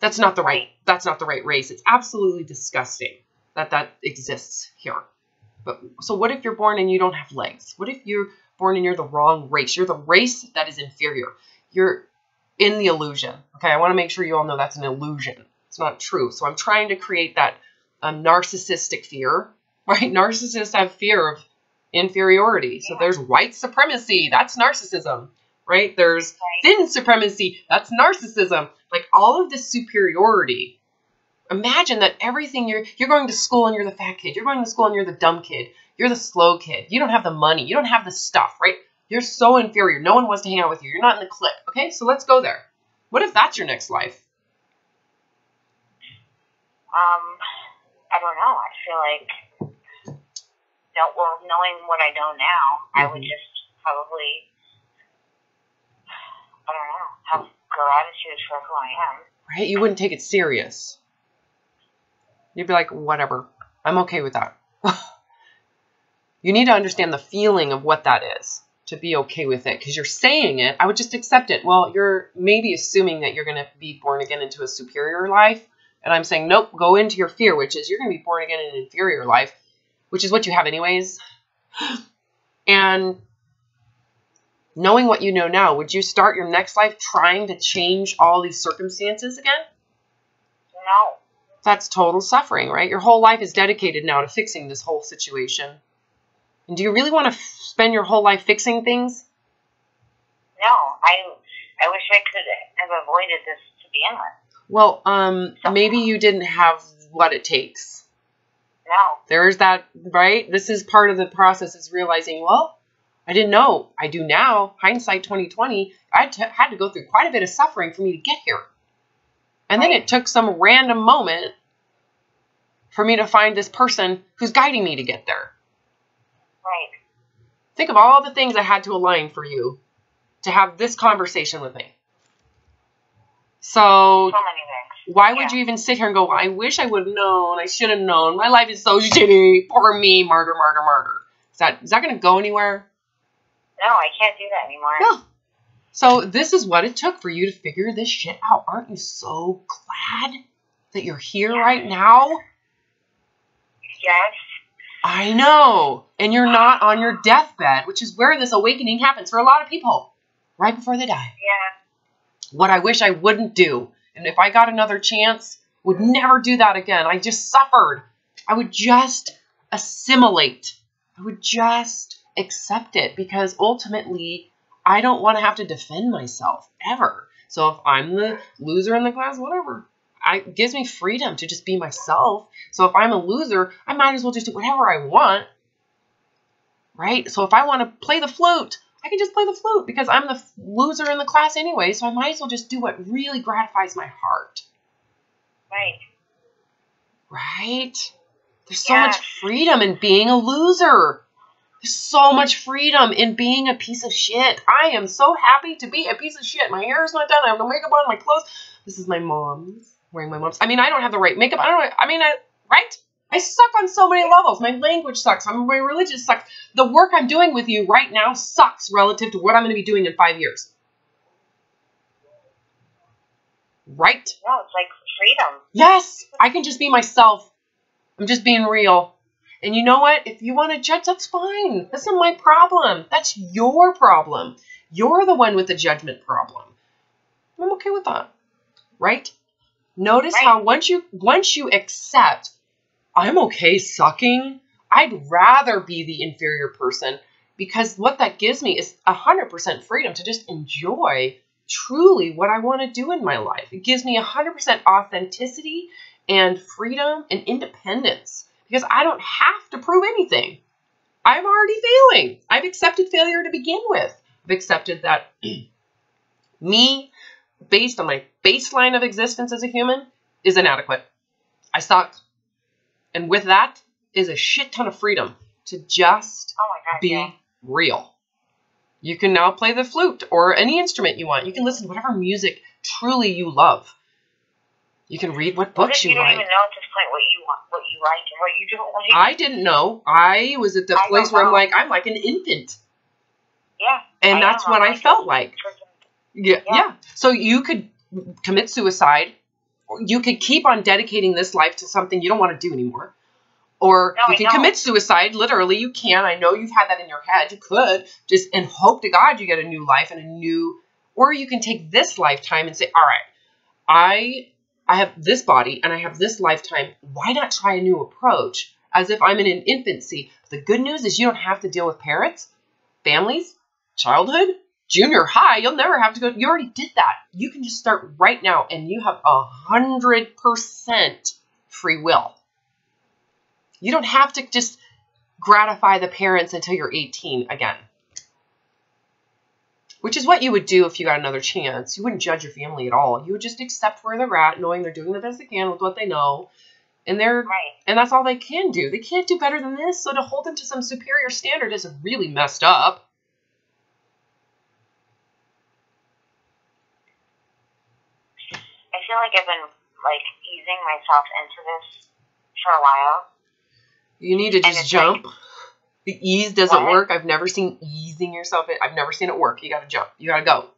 that's not the right. That's not the right race. It's absolutely disgusting that that exists here. But so what if you're born and you don't have legs? What if you're born and you're the wrong race? You're the race that is inferior. You're in the illusion. Okay, I want to make sure you all know that's an illusion. It's not true. So I'm trying to create that um, narcissistic fear, right? Narcissists have fear of inferiority. So there's white supremacy. That's narcissism, right? There's thin supremacy. That's narcissism. Like all of this superiority. Imagine that everything you're you're going to school and you're the fat kid. You're going to school and you're the dumb kid. You're the slow kid. You don't have the money. You don't have the stuff, right? You're so inferior. No one wants to hang out with you. You're not in the clique. Okay, so let's go there. What if that's your next life? Um, I don't know. I feel like, no, well, knowing what I know now, I would Mhm. just probably, I don't know, have gratitude for who I am. Right? You wouldn't take it serious. You'd be like, whatever. I'm okay with that. you need to understand the feeling of what that is to be okay with it because you're saying it. I would just accept it. Well, you're maybe assuming that you're going to be born again into a superior life. And I'm saying, nope, go into your fear, which is you're going to be born again in an inferior life, which is what you have anyways. And knowing what you know now, would you start your next life trying to change all these circumstances again? No, That's total suffering, right? Your whole life is dedicated now to fixing this whole situation. And do you really want to spend your whole life fixing things? no, I, I wish I could have avoided this to begin with. Well, um, maybe you didn't have what it takes. No, There's that, right? This is part of the process is realizing, well, I didn't know. I do now. Hindsight 2020. I had to, go through quite a bit of suffering for me to get here. And then it took some random moment for me to find this person who's guiding me to get there. right, Think of all the things I had to align for you to have this conversation with me. So, so many things. Why would Yeah. you even sit here and go, I wish I would have known, I should have known, my life is so shitty, poor me, martyr, martyr, martyr. Is that, is that going to go anywhere? No, I can't do that anymore. No. So, this is what it took for you to figure this shit out. Aren't you so glad that you're here right now? Yes, I know. And you're not on your deathbed, which is where this awakening happens for a lot of people, right before they die. yeah, what I wish I wouldn't do. And if I got another chance, would never do that again. I just suffered. I would just assimilate. I would just accept it because ultimately I don't want to have to defend myself ever. So if I'm the loser in the class, whatever. I, it gives me freedom to just be myself. So if I'm a loser, I might as well just do whatever I want. Right? So if I want to play the flute, I can just play the flute because I'm the f- loser in the class anyway, so I might as well just do what really gratifies my heart. right. Right? There's so Yes. much freedom in being a loser. There's so much freedom in being a piece of shit. I am so happy to be a piece of shit. My hair is not done. I have no makeup on. My clothes. This is my mom's. Wearing my mom's. I mean, I don't have the right makeup. I don't. know- I mean, I, right? I suck on so many levels. My language sucks. My religion sucks. The work I'm doing with you right now sucks relative to what I'm going to be doing in five years. Right? No, it's like freedom. Yes, I can just be myself. I'm just being real. And you know what? If you want to judge, that's fine. That's not my problem. That's your problem. You're the one with the judgment problem. I'm okay with that. Right? Notice Right. how once you once you accept I'm okay sucking, I'd rather be the inferior person because what that gives me is 100% freedom to just enjoy truly what I want to do in my life. It gives me 100% authenticity and freedom and independence because I don't have to prove anything. I'm already failing. I've accepted failure to begin with. I've accepted that me, based on my baseline of existence as a human, is inadequate. I suck. And with that is a shit ton of freedom to just Oh my god, be yeah. real. You can now play the flute or any instrument you want. You can listen to whatever music truly you love. You can read what What books if you you don't like. even know at this point what you want, what you like, and what you don't like? I didn't know. I was at the I place where I'm like, I'm like an infant. yeah. And I that's what like felt like. Yeah, Yeah. yeah. So you could commit suicide, you could keep on dedicating this life to something you don't want to do anymore. Or No, you can commit suicide. Literally, you can. I know you've had that in your head. You could just and hope to God you get a new life and a new. Or you can take this lifetime and say, "All right, I I have this body and I have this lifetime. Why not try a new approach?" As if I'm in an infancy. The good news is you don't have to deal with parents, families, childhood, junior high, you'll never have to go. You already did that. You can just start right now, and you have a hundred percent free will. You don't have to just gratify the parents until you're 18 again. Which is what you would do if you got another chance. You wouldn't judge your family at all. You would just accept where they're at, knowing they're doing the best they can with what they know. And they're Right. and that's all they can do. They can't do better than this. So to hold them to some superior standard is really messed up. I feel like I've been like easing myself into this for a while. You need to just jump. the ease doesn't What? work. I've never seen easing yourself. In. I've never seen it work. You got to jump. You got to go.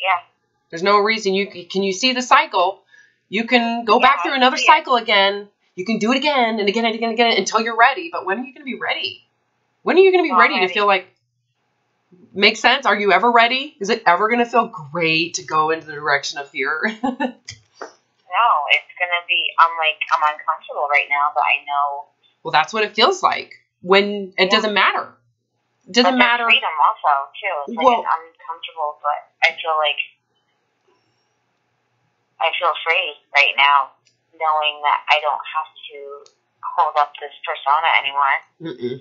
Yeah. There's no reason you can you see the cycle. You can go Yeah, back through another it. cycle again. You can do it again and again and again and again until you're ready. But when are you going to be ready? When are you going to be Not ready, to feel like Make sense? Are you ever ready? Is it ever going to feel great to go into the direction of fear? No, it's gonna be. I'm like I'm uncomfortable right now, but I know. well, that's what it feels like when it Yeah. doesn't matter. It doesn't matter. Freedom also too. It's like Well- I'm uncomfortable, but I feel like I feel free right now, knowing that I don't have to hold up this persona anymore. Mm-mm.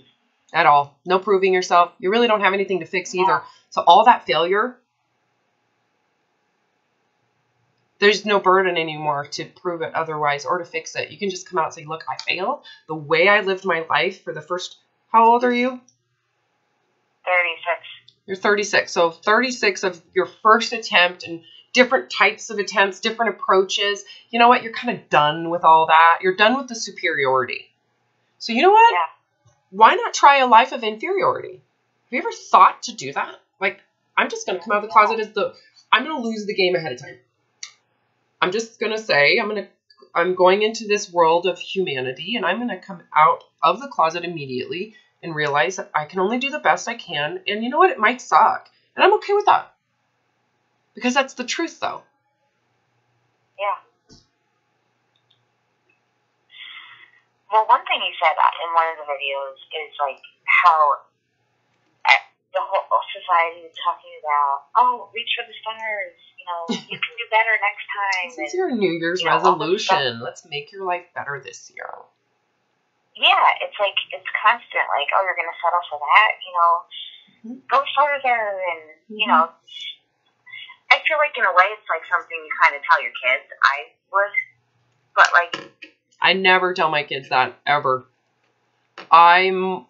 At all. No proving yourself. You really don't have anything to fix either. So all that failure, there's no burden anymore to prove it otherwise or to fix it. You can just come out and say, look, I failed. The way I lived my life for the first, how old are you? Thirty six. You're 36. So 36 of your first attempt and different types of attempts, different approaches. You know what? You're kind of done with all that. You're done with the superiority. So you know what? Yeah. Why not try a life of inferiority? Have you ever thought to do that? Like, I'm just going to come out of the closet as the, I'm going to lose the game ahead of time. I'm just going to say, I'm going to, I'm going into this world of humanity and I'm going to come out of the closet immediately and realize that I can only do the best I can. And you know what? It might suck. And I'm okay with that. Because that's the truth, though. Yeah. Well, one thing you said in one of the videos is like how uh, the whole society is talking about, oh, reach for the stars. You know, you can do better next time. This is your New Year's you know, resolution. Let's make your life better this year. yeah, it's like it's constant. Like, oh, you're gonna settle for that. You know, Mhm. go further, and you Mhm. know. I feel like in a way it's like something you kind of tell your kids. I would, but like I never tell my kids that ever. I'm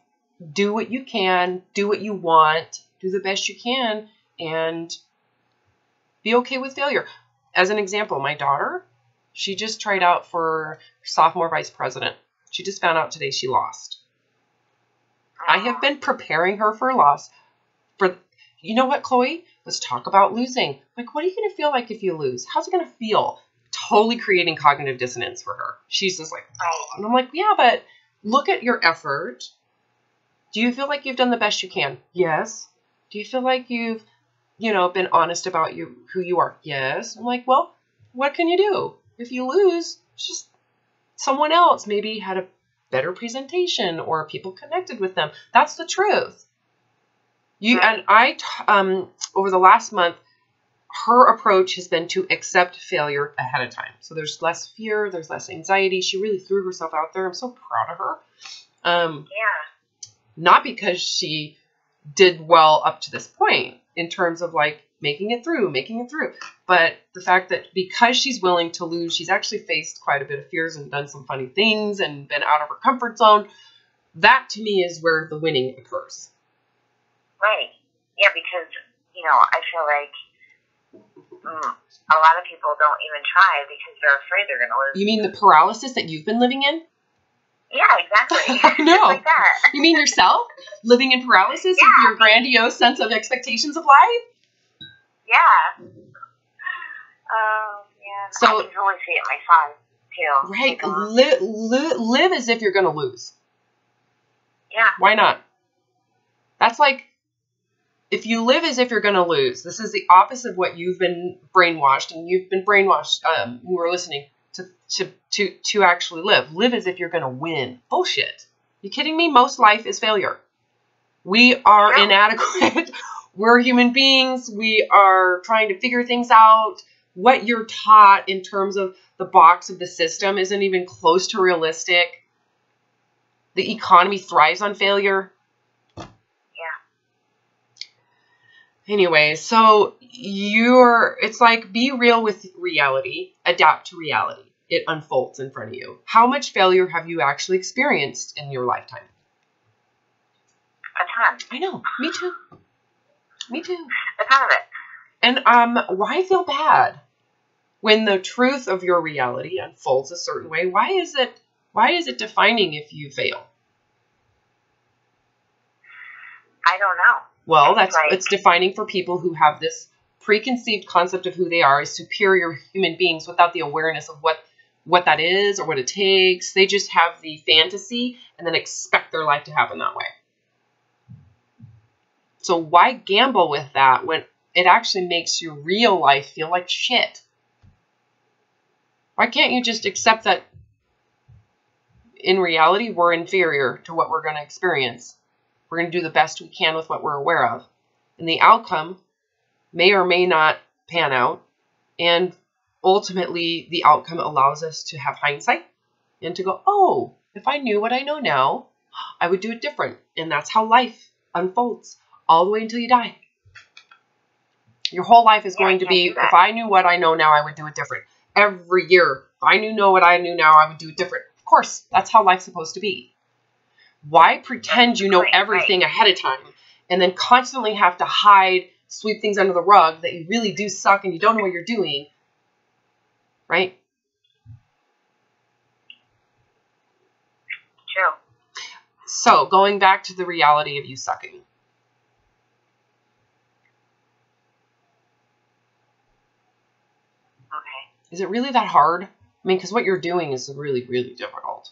do what you can, do what you want, do the best you can, and be okay with failure. As an example, my daughter, she just tried out for sophomore vice president. She just found out today she lost. I have been preparing her for a loss. For you know what, Chloe? Let's talk about losing. Like, what are you going to feel like if you lose? How's it going to feel? Totally creating cognitive dissonance for her. She's just like, Right. and I'm like, yeah, but look at your effort. Do you feel like you've done the best you can? Yes. Do you feel like you've, you know, been honest about you who you are? Yes. I'm like, well, what can you do? If you lose, it's just someone else maybe had a better presentation or people connected with them. That's the truth. You and I um over the last month her approach has been to accept failure ahead of time. So there's less fear, there's less anxiety. She really threw herself out there. I'm so proud of her. Um, Yeah. not because she did well up to this point in terms of like making it through, making it through, but the fact that because she's willing to lose, she's actually faced quite a bit of fears and done some funny things and been out of her comfort zone. That to me is where the winning occurs. Right. Yeah, because, you know, I feel like mm, a lot of people don't even try because they're afraid they're going to lose. You mean the paralysis that you've been living in? Yeah, exactly. I know. Like that. You mean yourself living in paralysis Yeah. of your grandiose sense of expectations of life? Yeah. Oh, yeah. So- I can totally see it my son, too. Right. Like, Li- li- live as if you're going to lose. yeah. Why not? That's like if you live as if you're going to lose. This is the opposite of what you've been brainwashed, and you've been brainwashed. Um, who are listening to to to to actually live. Live as if you're going to win. Bullshit. You kidding me? Most life is failure. We are inadequate. We're human beings. We are trying to figure things out. What you're taught in terms of the box of the system isn't even close to realistic. The economy thrives on failure. Anyway, so you're it's like be real with reality, adapt to reality. It unfolds in front of you. How much failure have you actually experienced in your lifetime? A ton. I know. Me too. Me too. A ton of it. And um why feel bad when the truth of your reality unfolds a certain way? Why is it why is it defining if you fail? I don't know. Well, that's Right. it's defining for people who have this preconceived concept of who they are as superior human beings without the awareness of what what that is or what it takes. They just have the fantasy and then expect their life to happen that way. So why gamble with that when it actually makes your real life feel like shit? Why can't you just accept that in reality we're inferior to what we're going to experience? We're going to do the best we can with what we're aware of. And the outcome may or may not pan out. And ultimately, the outcome allows us to have hindsight and to go, oh, if I knew what I know now, I would do it different. And that's how life unfolds all the way until you die. Your whole life is going to be, can't do that. if I knew what I know now, I would do it different. Every year, if I knew know what I knew now, I would do it different. Of course, that's how life's supposed to be. Why pretend you know everything ahead of time and then constantly have to hide, sweep things under the rug that you really do suck and you don't know what you're doing? Right? True. So, going back to the reality of you sucking. Okay. Is it really that hard? I mean, because what you're doing is really, really difficult.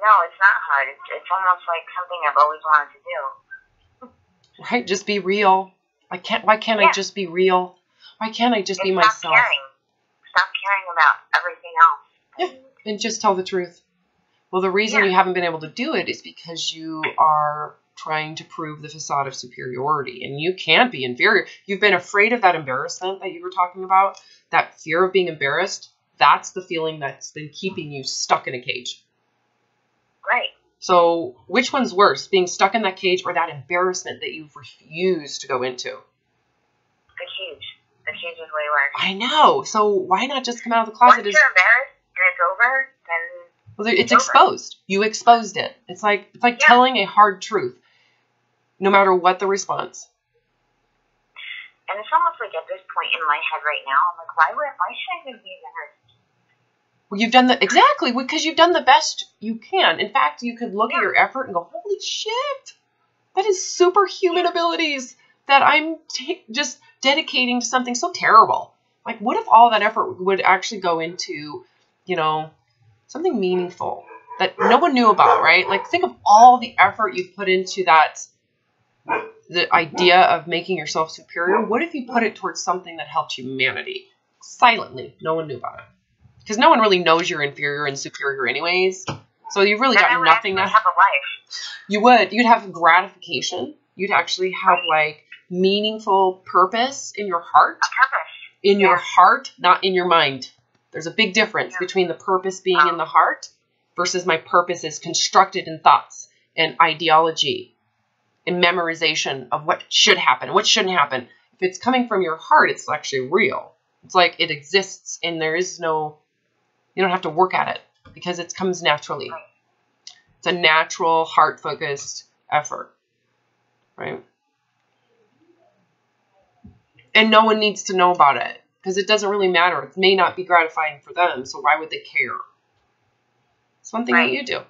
No, it's not hard. It's, it's almost like something I've always wanted to do. Right? Just be real. I can't. Why can't I just be real? Why can't I just And be stop myself caring. Stop caring about everything else. Yeah, and just tell the truth? Well, the reason Yeah. you haven't been able to do it is because you are trying to prove the facade of superiority, and you can't be inferior. You've been afraid of that embarrassment that you were talking about, that fear of being embarrassed. That's the feeling that's been keeping you stuck in a cage. Right. So, which one's worse, being stuck in that cage or that embarrassment that you've refused to go into? The cage. The cage is way worse. I know. So why not just come out of the closet? Once you're As, embarrassed and it's over, then well, it's over. exposed. You exposed it. It's like it's like Yeah. telling a hard truth, no matter what the response. and it's almost like at this point in my head right now, I'm like, why would why should I even be embarrassed? Well, you've done the exactly because you've done the best you can. In fact, you could look at your effort and go, "Holy shit, that is superhuman abilities that I'm t- just dedicating to something so terrible." Like, what if all that effort would actually go into, you know, something meaningful that no one knew about, right? Like, think of all the effort you've put into that, the idea of making yourself superior. What if you put it towards something that helped humanity silently? No one knew about it. Because no one really knows you're inferior and superior, anyways. So you've really got nothing to have a life. you would. You'd have gratification. You'd actually have like meaningful purpose in your heart. A purpose. In your heart, not in your mind. There's a big difference Yeah. between the purpose being in um. the heart versus my purpose is constructed in thoughts and ideology and memorization of what should happen and what shouldn't happen. If it's coming from your heart, it's actually real. It's like it exists and there is no, you don't have to work at it because it comes naturally. It's a natural, heart focused effort, right? And no one needs to know about it because it doesn't really matter. It may not be gratifying for them, so why would they care? It's one thing that you do.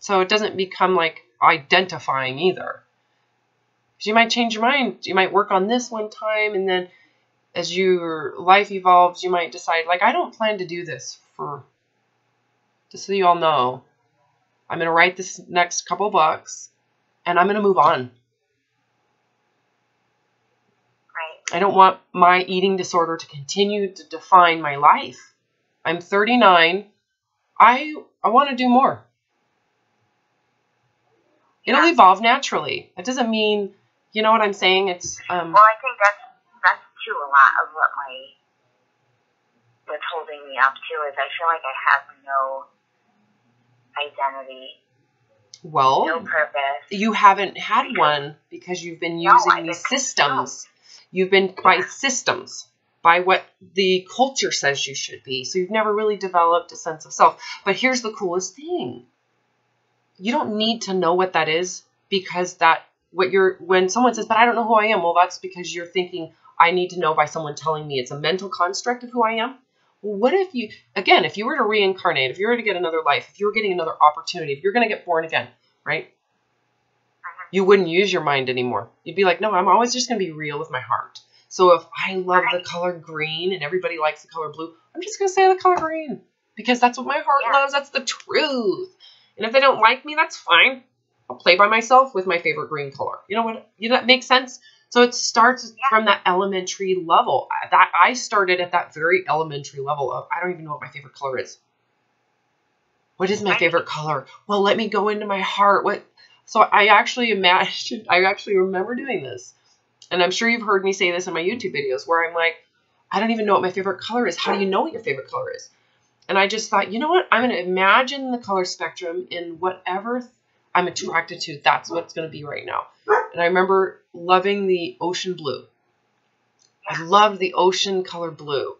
So it doesn't become like identifying either. Because you might change your mind. You might work on this one time, and then as your life evolves, you might decide, like, I don't plan to do this for, just so you all know, I'm going to write this next couple books, and I'm going to move on. Right. I don't want my eating disorder to continue to define my life. I'm 39. I I want to do more. It'll Yeah. evolve naturally. That doesn't mean, you know what I'm saying? It's um Well, I think that's too a lot of what my what's holding me up too is I feel like I have no identity, no well, purpose. you haven't had one because you've been using I've these systems. You've been by Yeah. systems, by what the culture says you should be. So you've never really developed a sense of self. But here's the coolest thing. You don't need to know what that is because that what you're when someone says, "But I don't know who I am." Well, that's because you're thinking, "I need to know by someone telling me." It's a mental construct of who I am. Well, what if you again, if you were to reincarnate, if you were to get another life, if you were getting another opportunity, if you're going to get born again, right? Mm-hmm. you wouldn't use your mind anymore. You'd be like, no, I'm always just going to be real with my heart. So if I love the color green and everybody likes the color blue, I'm just going to say the color green because that's what my heart Yeah. loves. That's the truth. And if they don't like me, that's fine. I'll play by myself with my favorite green color. You know what? You know, that makes sense. So it starts from that elementary level. That I started at that very elementary level of I don't even know what my favorite color is. What is my favorite color? Well, let me go into my heart. What so I actually imagined, I actually remember doing this. And I'm sure you've heard me say this in my YouTube videos where I'm like, I don't even know what my favorite color is. How do you know what your favorite color is? And I just thought, you know what? I'm going to imagine the color spectrum in whatever I'm attracted to. That's what's going to be right now. And I remember loving the ocean blue. I love the ocean color blue.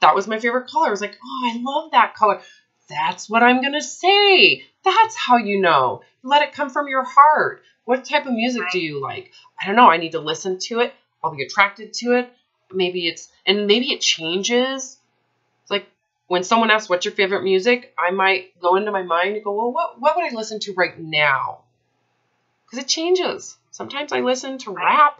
That was my favorite color. I was like, oh, I love that color. That's what I'm going to say. That's how you know. Let it come from your heart. What type of music do you like? I don't know. I need to listen to it. I'll be attracted to it. Maybe it's, and maybe it changes. It's like when someone asks, what's your favorite music? I might go into my mind and go, well, what, what would I listen to right now? Because it changes. Sometimes I listen to rap.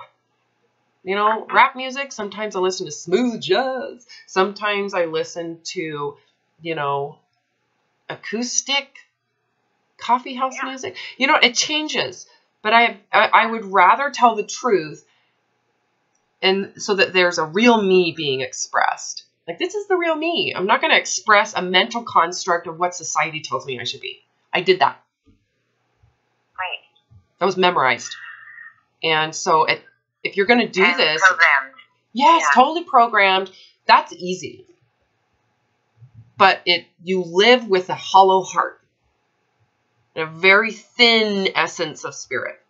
You know, rap music. Sometimes I listen to smooth jazz. Sometimes I listen to, you know, acoustic coffee house Yeah. music. You know, it changes. But I, I I would rather tell the truth and so that there's a real me being expressed. Like this is the real me. I'm not going to express a mental construct of what society tells me I should be. I did that. Right. That was memorized. And so it, if you're going to do and this, Programmed. Yes, Yeah. totally programmed. That's easy. But it you live with a hollow heart. And a very thin essence of spirit.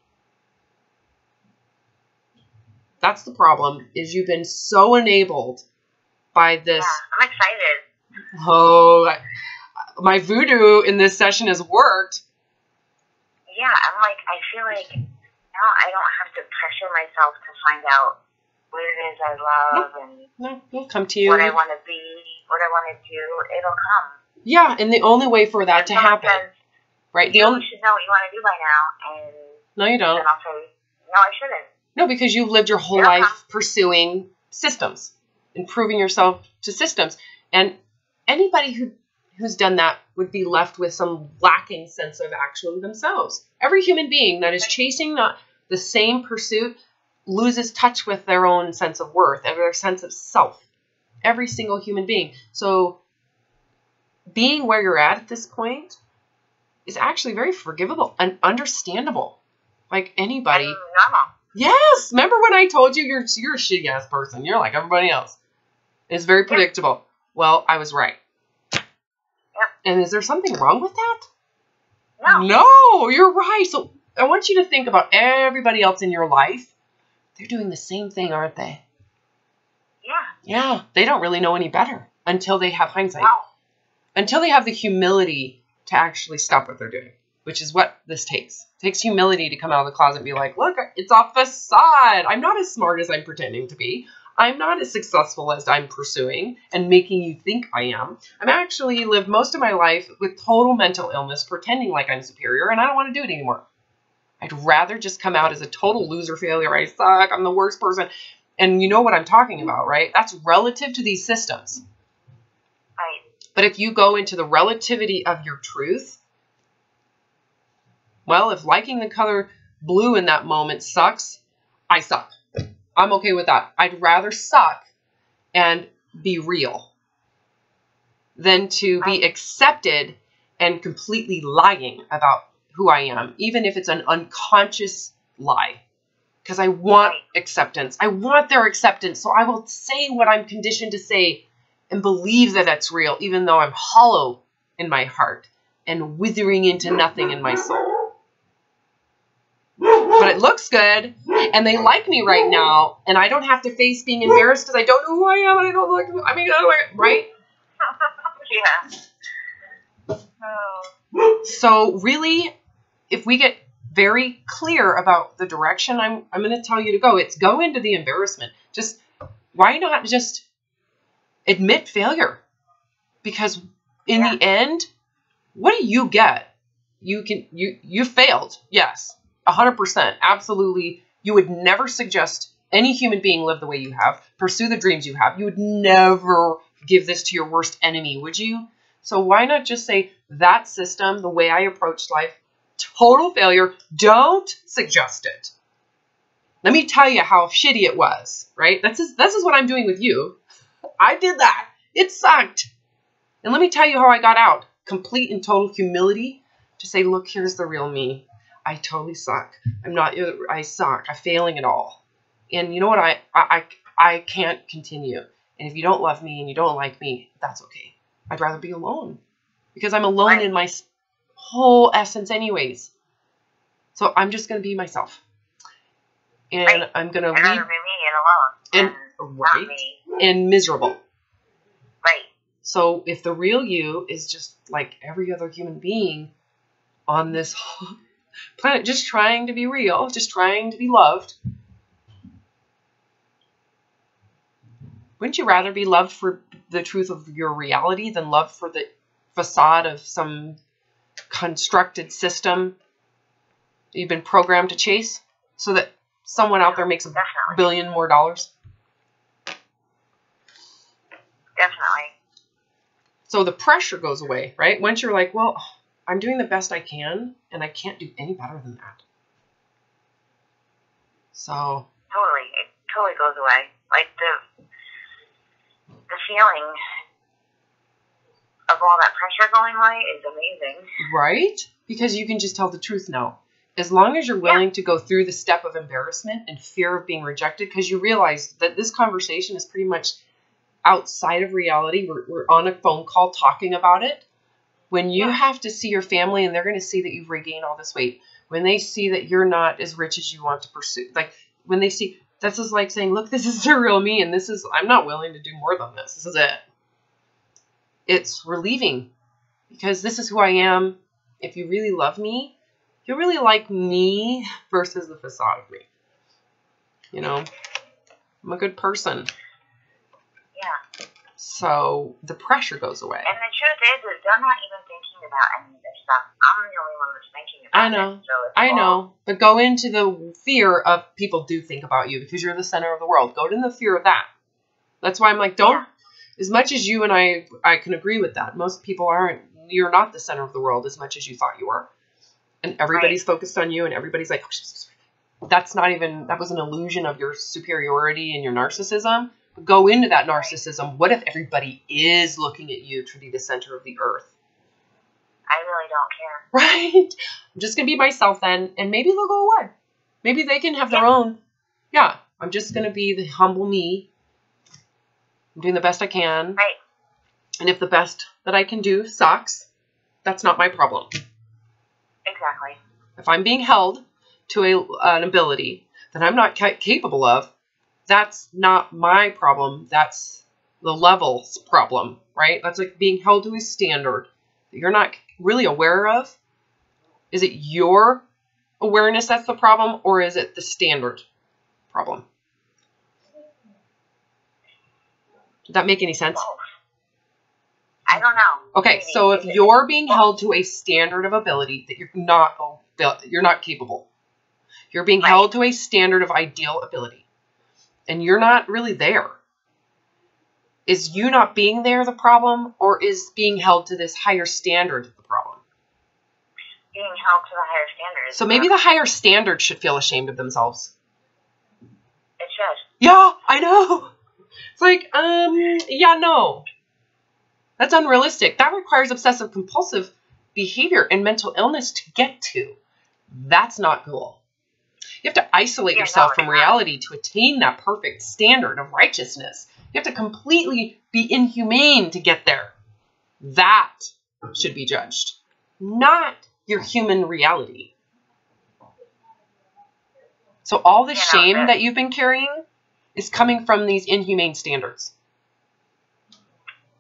That's the problem is you've been so enabled by this Yeah. I'm excited. oh my voodoo in this session has worked. Yeah, I'm like, I feel like I don't have to pressure myself to find out what it is I love and No, it'll come to you. what I want to be, what I want to do. It'll come. Yeah, and the only way for that And to happen, Says, right? The you only should know what you want to do by now, and No, you don't. then I'll say, no, I shouldn't. No, because you've lived your whole Yeah. life pursuing systems. and proving yourself to systems. And anybody who who's done that would be left with some lacking sense of actually themselves. Every human being that is chasing the, the same pursuit loses touch with their own sense of worth, and their sense of self. Every single human being. So being where you're at at this point is actually very forgivable and understandable. Like anybody. Mm, and. Yes. Remember when I told you you're you're a shitty ass person? You're like everybody else. It's very predictable. Well, I was right. And is there something wrong with that? No. No, you're right. So I want you to think about everybody else in your life. They're doing the same thing, aren't they? Yeah. Yeah. They don't really know any better until they have hindsight. No. Until they have the humility to actually stop what they're doing, which is what this takes. It takes humility to come out of the closet and be like, look, it's a facade. I'm not as smart as I'm pretending to be. I'm not as successful as I'm pursuing and making you think I am. I'm actually lived most of my life with total mental illness, pretending like I'm superior, and I don't want to do it anymore. I'd rather just come out as a total loser failure. I suck. I'm the worst person. And you know what I'm talking about, right? That's relative to these systems. Right. But if you go into the relativity of your truth, well, if liking the color blue in that moment sucks, I suck. I'm okay with that. I'd rather suck and be real than to be accepted and completely lying about who I am, even if it's an unconscious lie. Because I want acceptance. I want their acceptance. So I will say what I'm conditioned to say and believe that that's real, even though I'm hollow in my heart and withering into nothing in my soul. But it looks good, and they like me right now, and I don't have to face being embarrassed because I don't know who I am and I don't like. I mean, I don't- right? yeah. Oh. So really, if we get very clear about the direction I'm I'm going to tell you to go, it's go into the embarrassment. Just why not just admit failure? Because in Yeah. the end, what do you get? You can you you failed. Yes. 100%. Absolutely. You would never suggest any human being live the way you have, pursue the dreams you have. You would never give this to your worst enemy, would you? So why not just say that system, the way I approached life, total failure. Don't suggest it. Let me tell you how shitty it was, right? This is this is what I'm doing with you. I did that. It sucked. And let me tell you how I got out. Complete and total humility to say, look, here's the real me. I totally suck. I'm not I suck. I'm failing at all. And you know what? I I I, can't continue. And if you don't love me and you don't like me, that's okay. I'd rather be alone because I'm alone in my whole essence, anyways. So I'm just gonna be myself, and Right. I'm gonna leave be me and alone. and right and miserable. Right. So if the real you is just like every other human being on this planet, just trying to be real, just trying to be loved, wouldn't you rather be loved for the truth of your reality than loved for the facade of some constructed system you've been programmed to chase so that someone out there makes a Definitely. billion more dollars? Definitely. So the pressure goes away, right? Once you're like, well, I'm doing the best I can, and I can't do any better than that. So, Totally. It totally goes away. Like the the feeling of all that pressure going away is amazing. right? Because you can just tell the truth now. As long as you're willing to go through the step of embarrassment and fear of being rejected, because you realize that this conversation is pretty much outside of reality. We're, we're on a phone call talking about it. When you Yeah. have to see your family and they're going to see that you've regained all this weight, when they see that you're not as rich as you want to pursue, like when they see this is like saying, look, this is the real me, and this is I'm not willing to do more than this. This is it. It's relieving because this is who I am. If you really love me, you really like me versus the facade of me. You know, I'm a good person. Yeah. So the pressure goes away. And the truth is, is they're not even thinking about any of this stuff. I'm the only one that's thinking about it. I know. it. So I all- know, but go into the fear of people do think about you because you're the center of the world. Go into the fear of that. That's why I'm like, don't. Yeah. As much as you and I, I can agree with that. Most people aren't. You're not the center of the world as much as you thought you were, and everybody's focused on you, and everybody's like, oh, that's not even. That was an illusion of your superiority and your narcissism. But Go into that narcissism. What if everybody is looking at you to be the center of the earth? I really don't care. Right? I'm just gonna be myself then, and maybe they'll go away. Maybe they can have their own. Yeah, I'm just gonna be the humble me. I'm doing the best I can, Right. and if the best that I can do sucks, that's not my problem. Exactly. If I'm being held to a, an ability that I'm not ca- capable of, that's not my problem. That's the level's problem, right? That's like being held to a standard that you're not really aware of. Is it your awareness that's the problem, or is it the standard problem? Did that make any sense? I don't know. Okay, Maybe. so if you're being held to a standard of ability that you're not oh, you're not capable. You're being Right. held to a standard of ideal ability. And you're not really there. Is you not being there the problem or is being held to this higher standard the problem? being held to the higher standards. So maybe the higher standard should feel ashamed of themselves. it should. Yeah, I know. It's like, um, yeah, no. That's unrealistic. That requires obsessive compulsive behavior and mental illness to get to. That's not cool. You have to isolate Yeah, yourself from reality to attain that perfect standard of righteousness. You have to completely be inhumane to get there. That should be judged, not your human reality. So all the shame that you've been carrying is coming from these inhumane standards.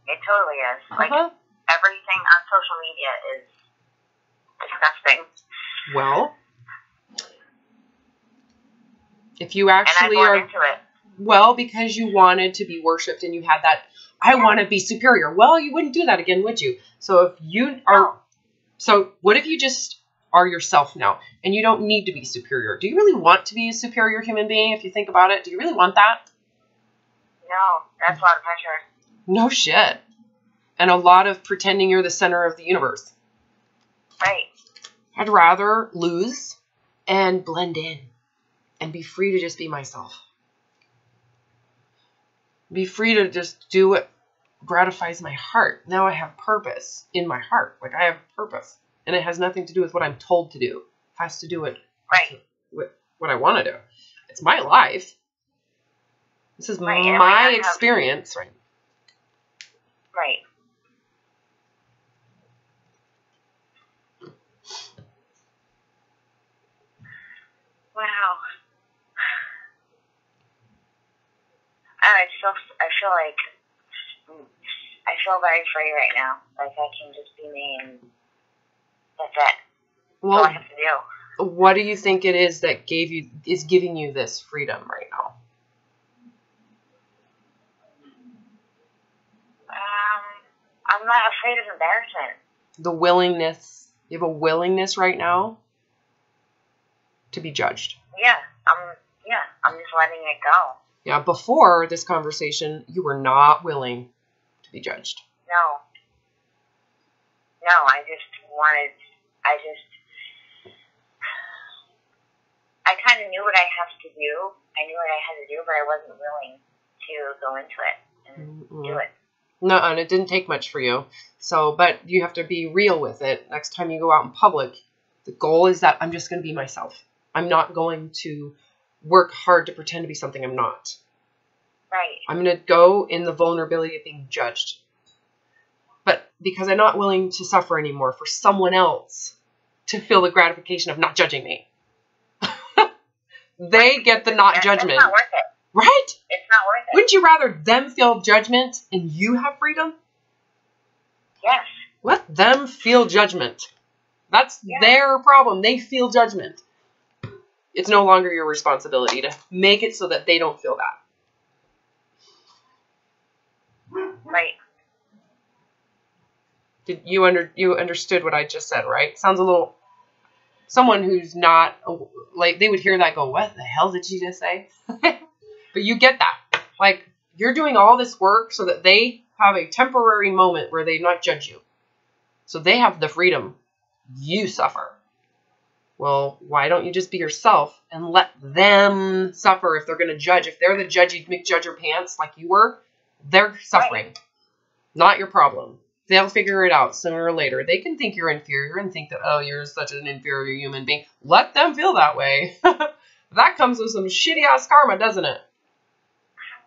It totally is. Like Uh-huh. everything on social media is disgusting. Well, if you actually are into it. well because you wanted to be worshipped and you had that I want to be superior. Well, you wouldn't do that again, would you? So if you are so what if you just are yourself now and you don't need to be superior? Do you really want to be a superior human being if you think about it? Do you really want that? No, that's a lot of pressure. No shit. And a lot of pretending you're the center of the universe. Right. I'd rather lose and blend in and be free to just be myself. Be free to just do what gratifies my heart. Now I have purpose in my heart. Like I have purpose. And it has nothing to do with what I'm told to do. It has to do with Right. with what I want to do. It's my life. This is Right, my experience, right? Right. Wow. I feel I feel like I feel very free right now. Like I can just be me and that's it. That's all Well, I have to do. what do you think it is that gave you is giving you this freedom right now? Um, I'm not afraid of embarrassment. the willingness you have a willingness right now to be judged Yeah, I'm. Yeah, I'm just letting it go. yeah before this conversation you were not willing to be judged No. No, I just wanted. I just. I kind of knew what I have to do. I knew what I had to do, but I wasn't willing to go into it and mm-hmm. do it. no and it didn't take much for you so but you have to be real with it next time you go out in public the goal is that i'm just going to be myself i'm not going to work hard to pretend to be something i'm not Right. I'm going to go in the vulnerability of being judged. But because I'm not willing to suffer anymore for someone else to feel the gratification of not judging me, they get the not And judgment. It's not worth it. Right? It's not worth it. Wouldn't you rather them feel judgment and you have freedom? Yes. Let them feel judgment. That's Yeah. their problem. They feel judgment. It's no longer your responsibility to make it so that they don't feel that. Right. Did you under you understood what I just said, right? Sounds a little someone who's not like they would hear that go, "What the hell did she just say?" but you get that. Like you're doing all this work so that they have a temporary moment where they not judge you. So they have the freedom. You suffer. Well, why don't you just be yourself and let them suffer if they're going to judge? If they're the judgy McJudger pants like you were, they're suffering. Right. Not your problem. They'll figure it out sooner or later. They can think you're inferior and think that, oh, you're such an inferior human being. Let them feel that way. that comes with some shitty ass karma, doesn't it?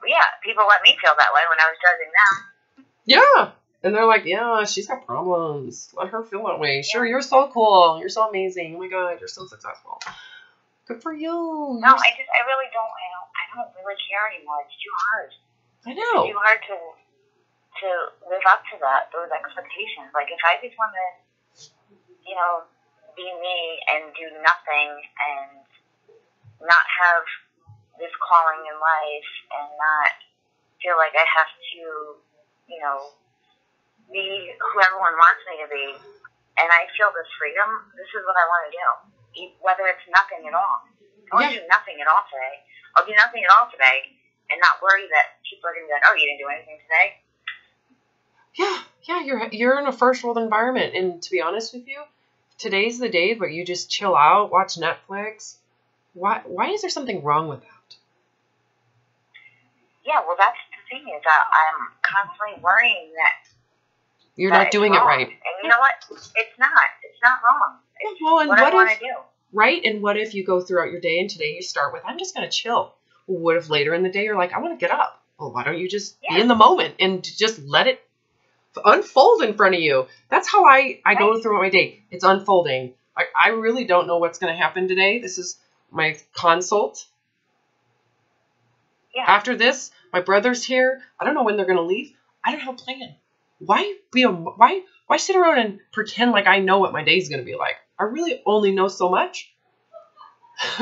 Yeah, people let me feel that way when I was judging them. Yeah. And they're like, yeah, she's got problems. Let her feel that way. Sure, you're so cool. You're so amazing. Oh my god, you're so successful. Good for you. No, you're I just, I really don't, I don't, I don't really care anymore. It's too hard. I know. It's too hard to, to live up to that, those expectations. Like, if I just want to, you know, be me and do nothing and not have this calling in life and not feel like I have to, you know, be who everyone wants me to be, and I feel this freedom, this is what I want to do. Whether it's nothing at all. I'll yeah. do nothing at all today. I'll do nothing at all today and not worry that people are going to be like, oh, you didn't do anything today. Yeah, yeah, you're you're in a first world environment, and to be honest with you, today's the day where you just chill out, watch Netflix. Why why is there something wrong with that? Yeah, well, that's the thing is that I'm constantly worrying that you're not doing it right. And you know what? It's not. It's not wrong. It's well, and what, what if, Right? And what if you go throughout your day and today you start with, I'm just going to chill. What if later in the day you're like, I want to get up? Well, why don't you just yeah. be in the moment and just let it unfold in front of you? That's how I, I right. go through my day. It's unfolding. I, I really don't know what's going to happen today. This is my consult. Yeah. After this, my brother's here. I don't know when they're going to leave. I don't have a plan why be a why why sit around and pretend like I know what my day's gonna be like? I really only know so much.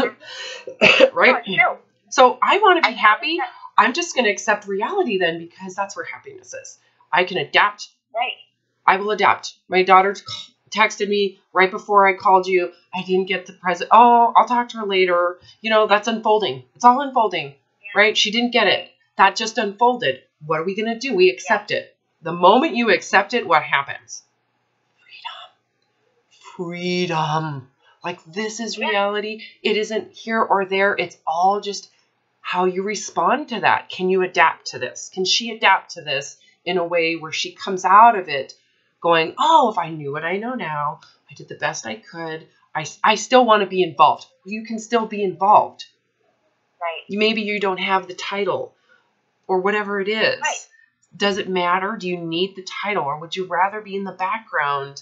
right? No, so I want to be happy. I'm just going to accept reality then because that's where happiness is. I can adapt. Right. I will adapt. My daughter texted me right before I called you. I didn't get the present. Oh, I'll talk to her later. You know, that's unfolding. It's all unfolding. Yeah. Right? She didn't get it. That just unfolded. What are we going to do? We accept yeah. it. The moment you accept it, what happens? Freedom. Freedom. Like this is reality. It isn't here or there. It's all just how you respond to that. Can you adapt to this? Can she adapt to this in a way where she comes out of it going, oh, if I knew what I know now, I did the best I could. I, I still want to be involved. You can still be involved. Right. Maybe you don't have the title or whatever it is. Right does it matter? Do you need the title or would you rather be in the background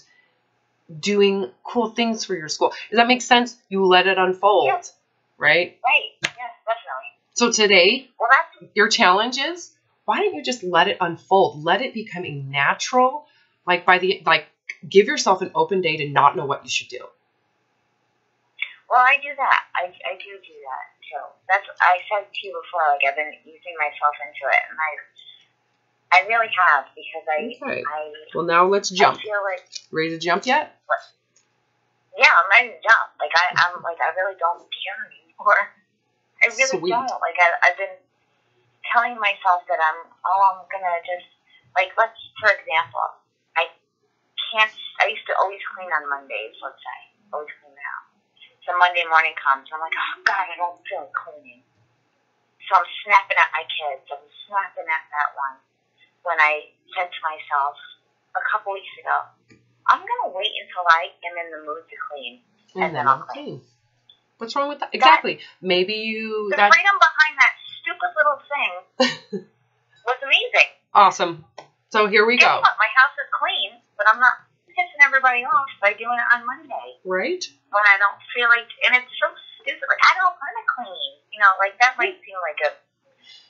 doing cool things for your school? Does that make sense? You let it unfold, right? Right. Yes, definitely. So today, well, that's- your challenge is why don't you just let it unfold? Let it become a natural, like by the like give yourself an open day to not know what you should do. Well, I do that. I, I do do that too. That's I said to you before. Like I've been easing myself into it, and I I really have because I. Okay. I well, now let's jump. I feel like. Ready to jump yet? Yeah, I'm ready to jump. Like I, I'm like I really don't care anymore. I really Sweet. don't. Like I, I've been telling myself that I'm. Oh, I'm gonna just like let's for example. I can't. I used to always clean on Mondays. Let's say always clean the house. So Monday morning comes. I'm like, oh God, I don't feel like cleaning. So I'm snapping at my kids. I'm snapping at that one when I said to myself a couple weeks ago, I'm gonna wait until I am in the mood to clean, and, and then I'll mm-hmm. clean. What's wrong with that? Exactly. That, Maybe you. The that... freedom behind that stupid little thing was amazing. Awesome. So here we Guess go. What? My house is clean, but I'm not pissing everybody off by doing it on Monday. Right. When I don't feel like, and it's so stupid. Like I don't want to clean. You know, like that might seem like a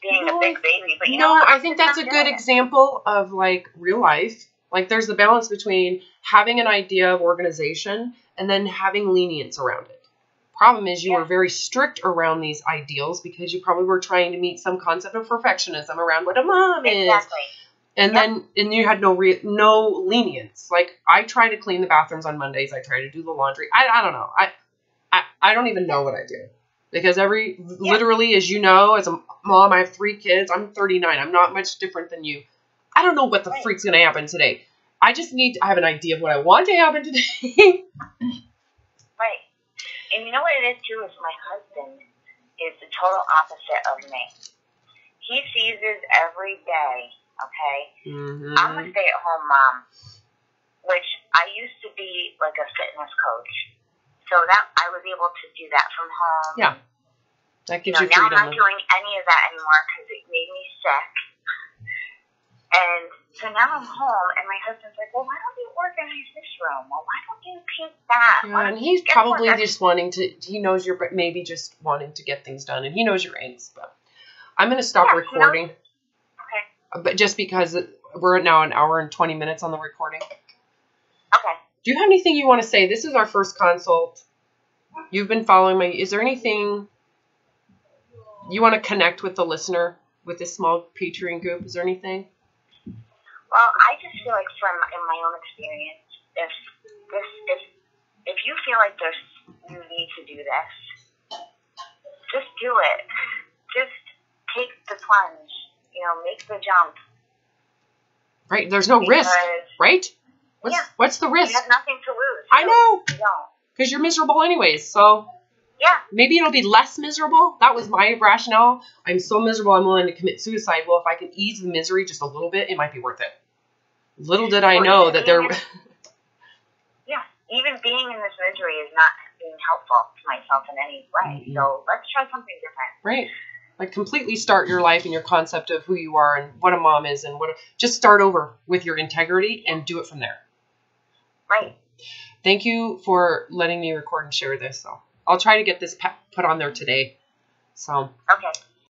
being no, a big baby. But you no, know I think that's a good example of like real life. Like there's the balance between having an idea of organization and then having lenience around it. Problem is you yeah. were very strict around these ideals because you probably were trying to meet some concept of perfectionism around what a mom is. Exactly. And yep. then and you had no re- no lenience. Like I try to clean the bathrooms on Mondays. I try to do the laundry. I, I don't know. I, I I don't even know what I do because every literally, as you know, as a mom, I have three kids. I'm 39. I'm not much different than you. I don't know what the Right. freak's gonna happen today. I just need to have an idea of what I want to happen today. And you know what it is too is my husband is the total opposite of me. He seizes every day, okay? hmm I'm a stay at home mom, which I used to be like a fitness coach. So that I was able to do that from home. Yeah. That You gives know, you now I'm not doing any of that anymore because it made me sick. And so now I'm home, and my husband's like, "Well, why don't you organize this room? Well, why don't you paint that? Yeah, and he's probably just wanting to. He knows you're maybe just wanting to get things done, and he knows your angst. But I'm gonna stop Yeah, recording, Okay. but just because we're now an hour and 20 minutes on the recording. Okay. Do you have anything you want to say? This is our first consult. You've been following me. Is there anything you want to connect with the listener with this small Patreon group? Is there anything? Well, I just feel like from in my own experience, if this if if you feel like there's you need to do this, just do it. Just take the plunge. You know, make the jump. Right? There's no risk, right? What's Yeah. what's the risk? You have nothing to lose. I know, You because you're miserable anyways. So Yeah. maybe it'll be less miserable. That was my rationale. I'm so miserable, I'm willing to commit suicide. Well, if I can ease the misery just a little bit, it might be worth it. Little did I know that there. Yeah. Even being in this misery is not being helpful to myself in any way. Mhm. So let's try something different. Right. Like completely start your life and your concept of who you are and what a mom is and what a, just start over with your integrity and do it from there. Right. Thank you for letting me record and share this. So I'll try to get this put on there today. So Okay.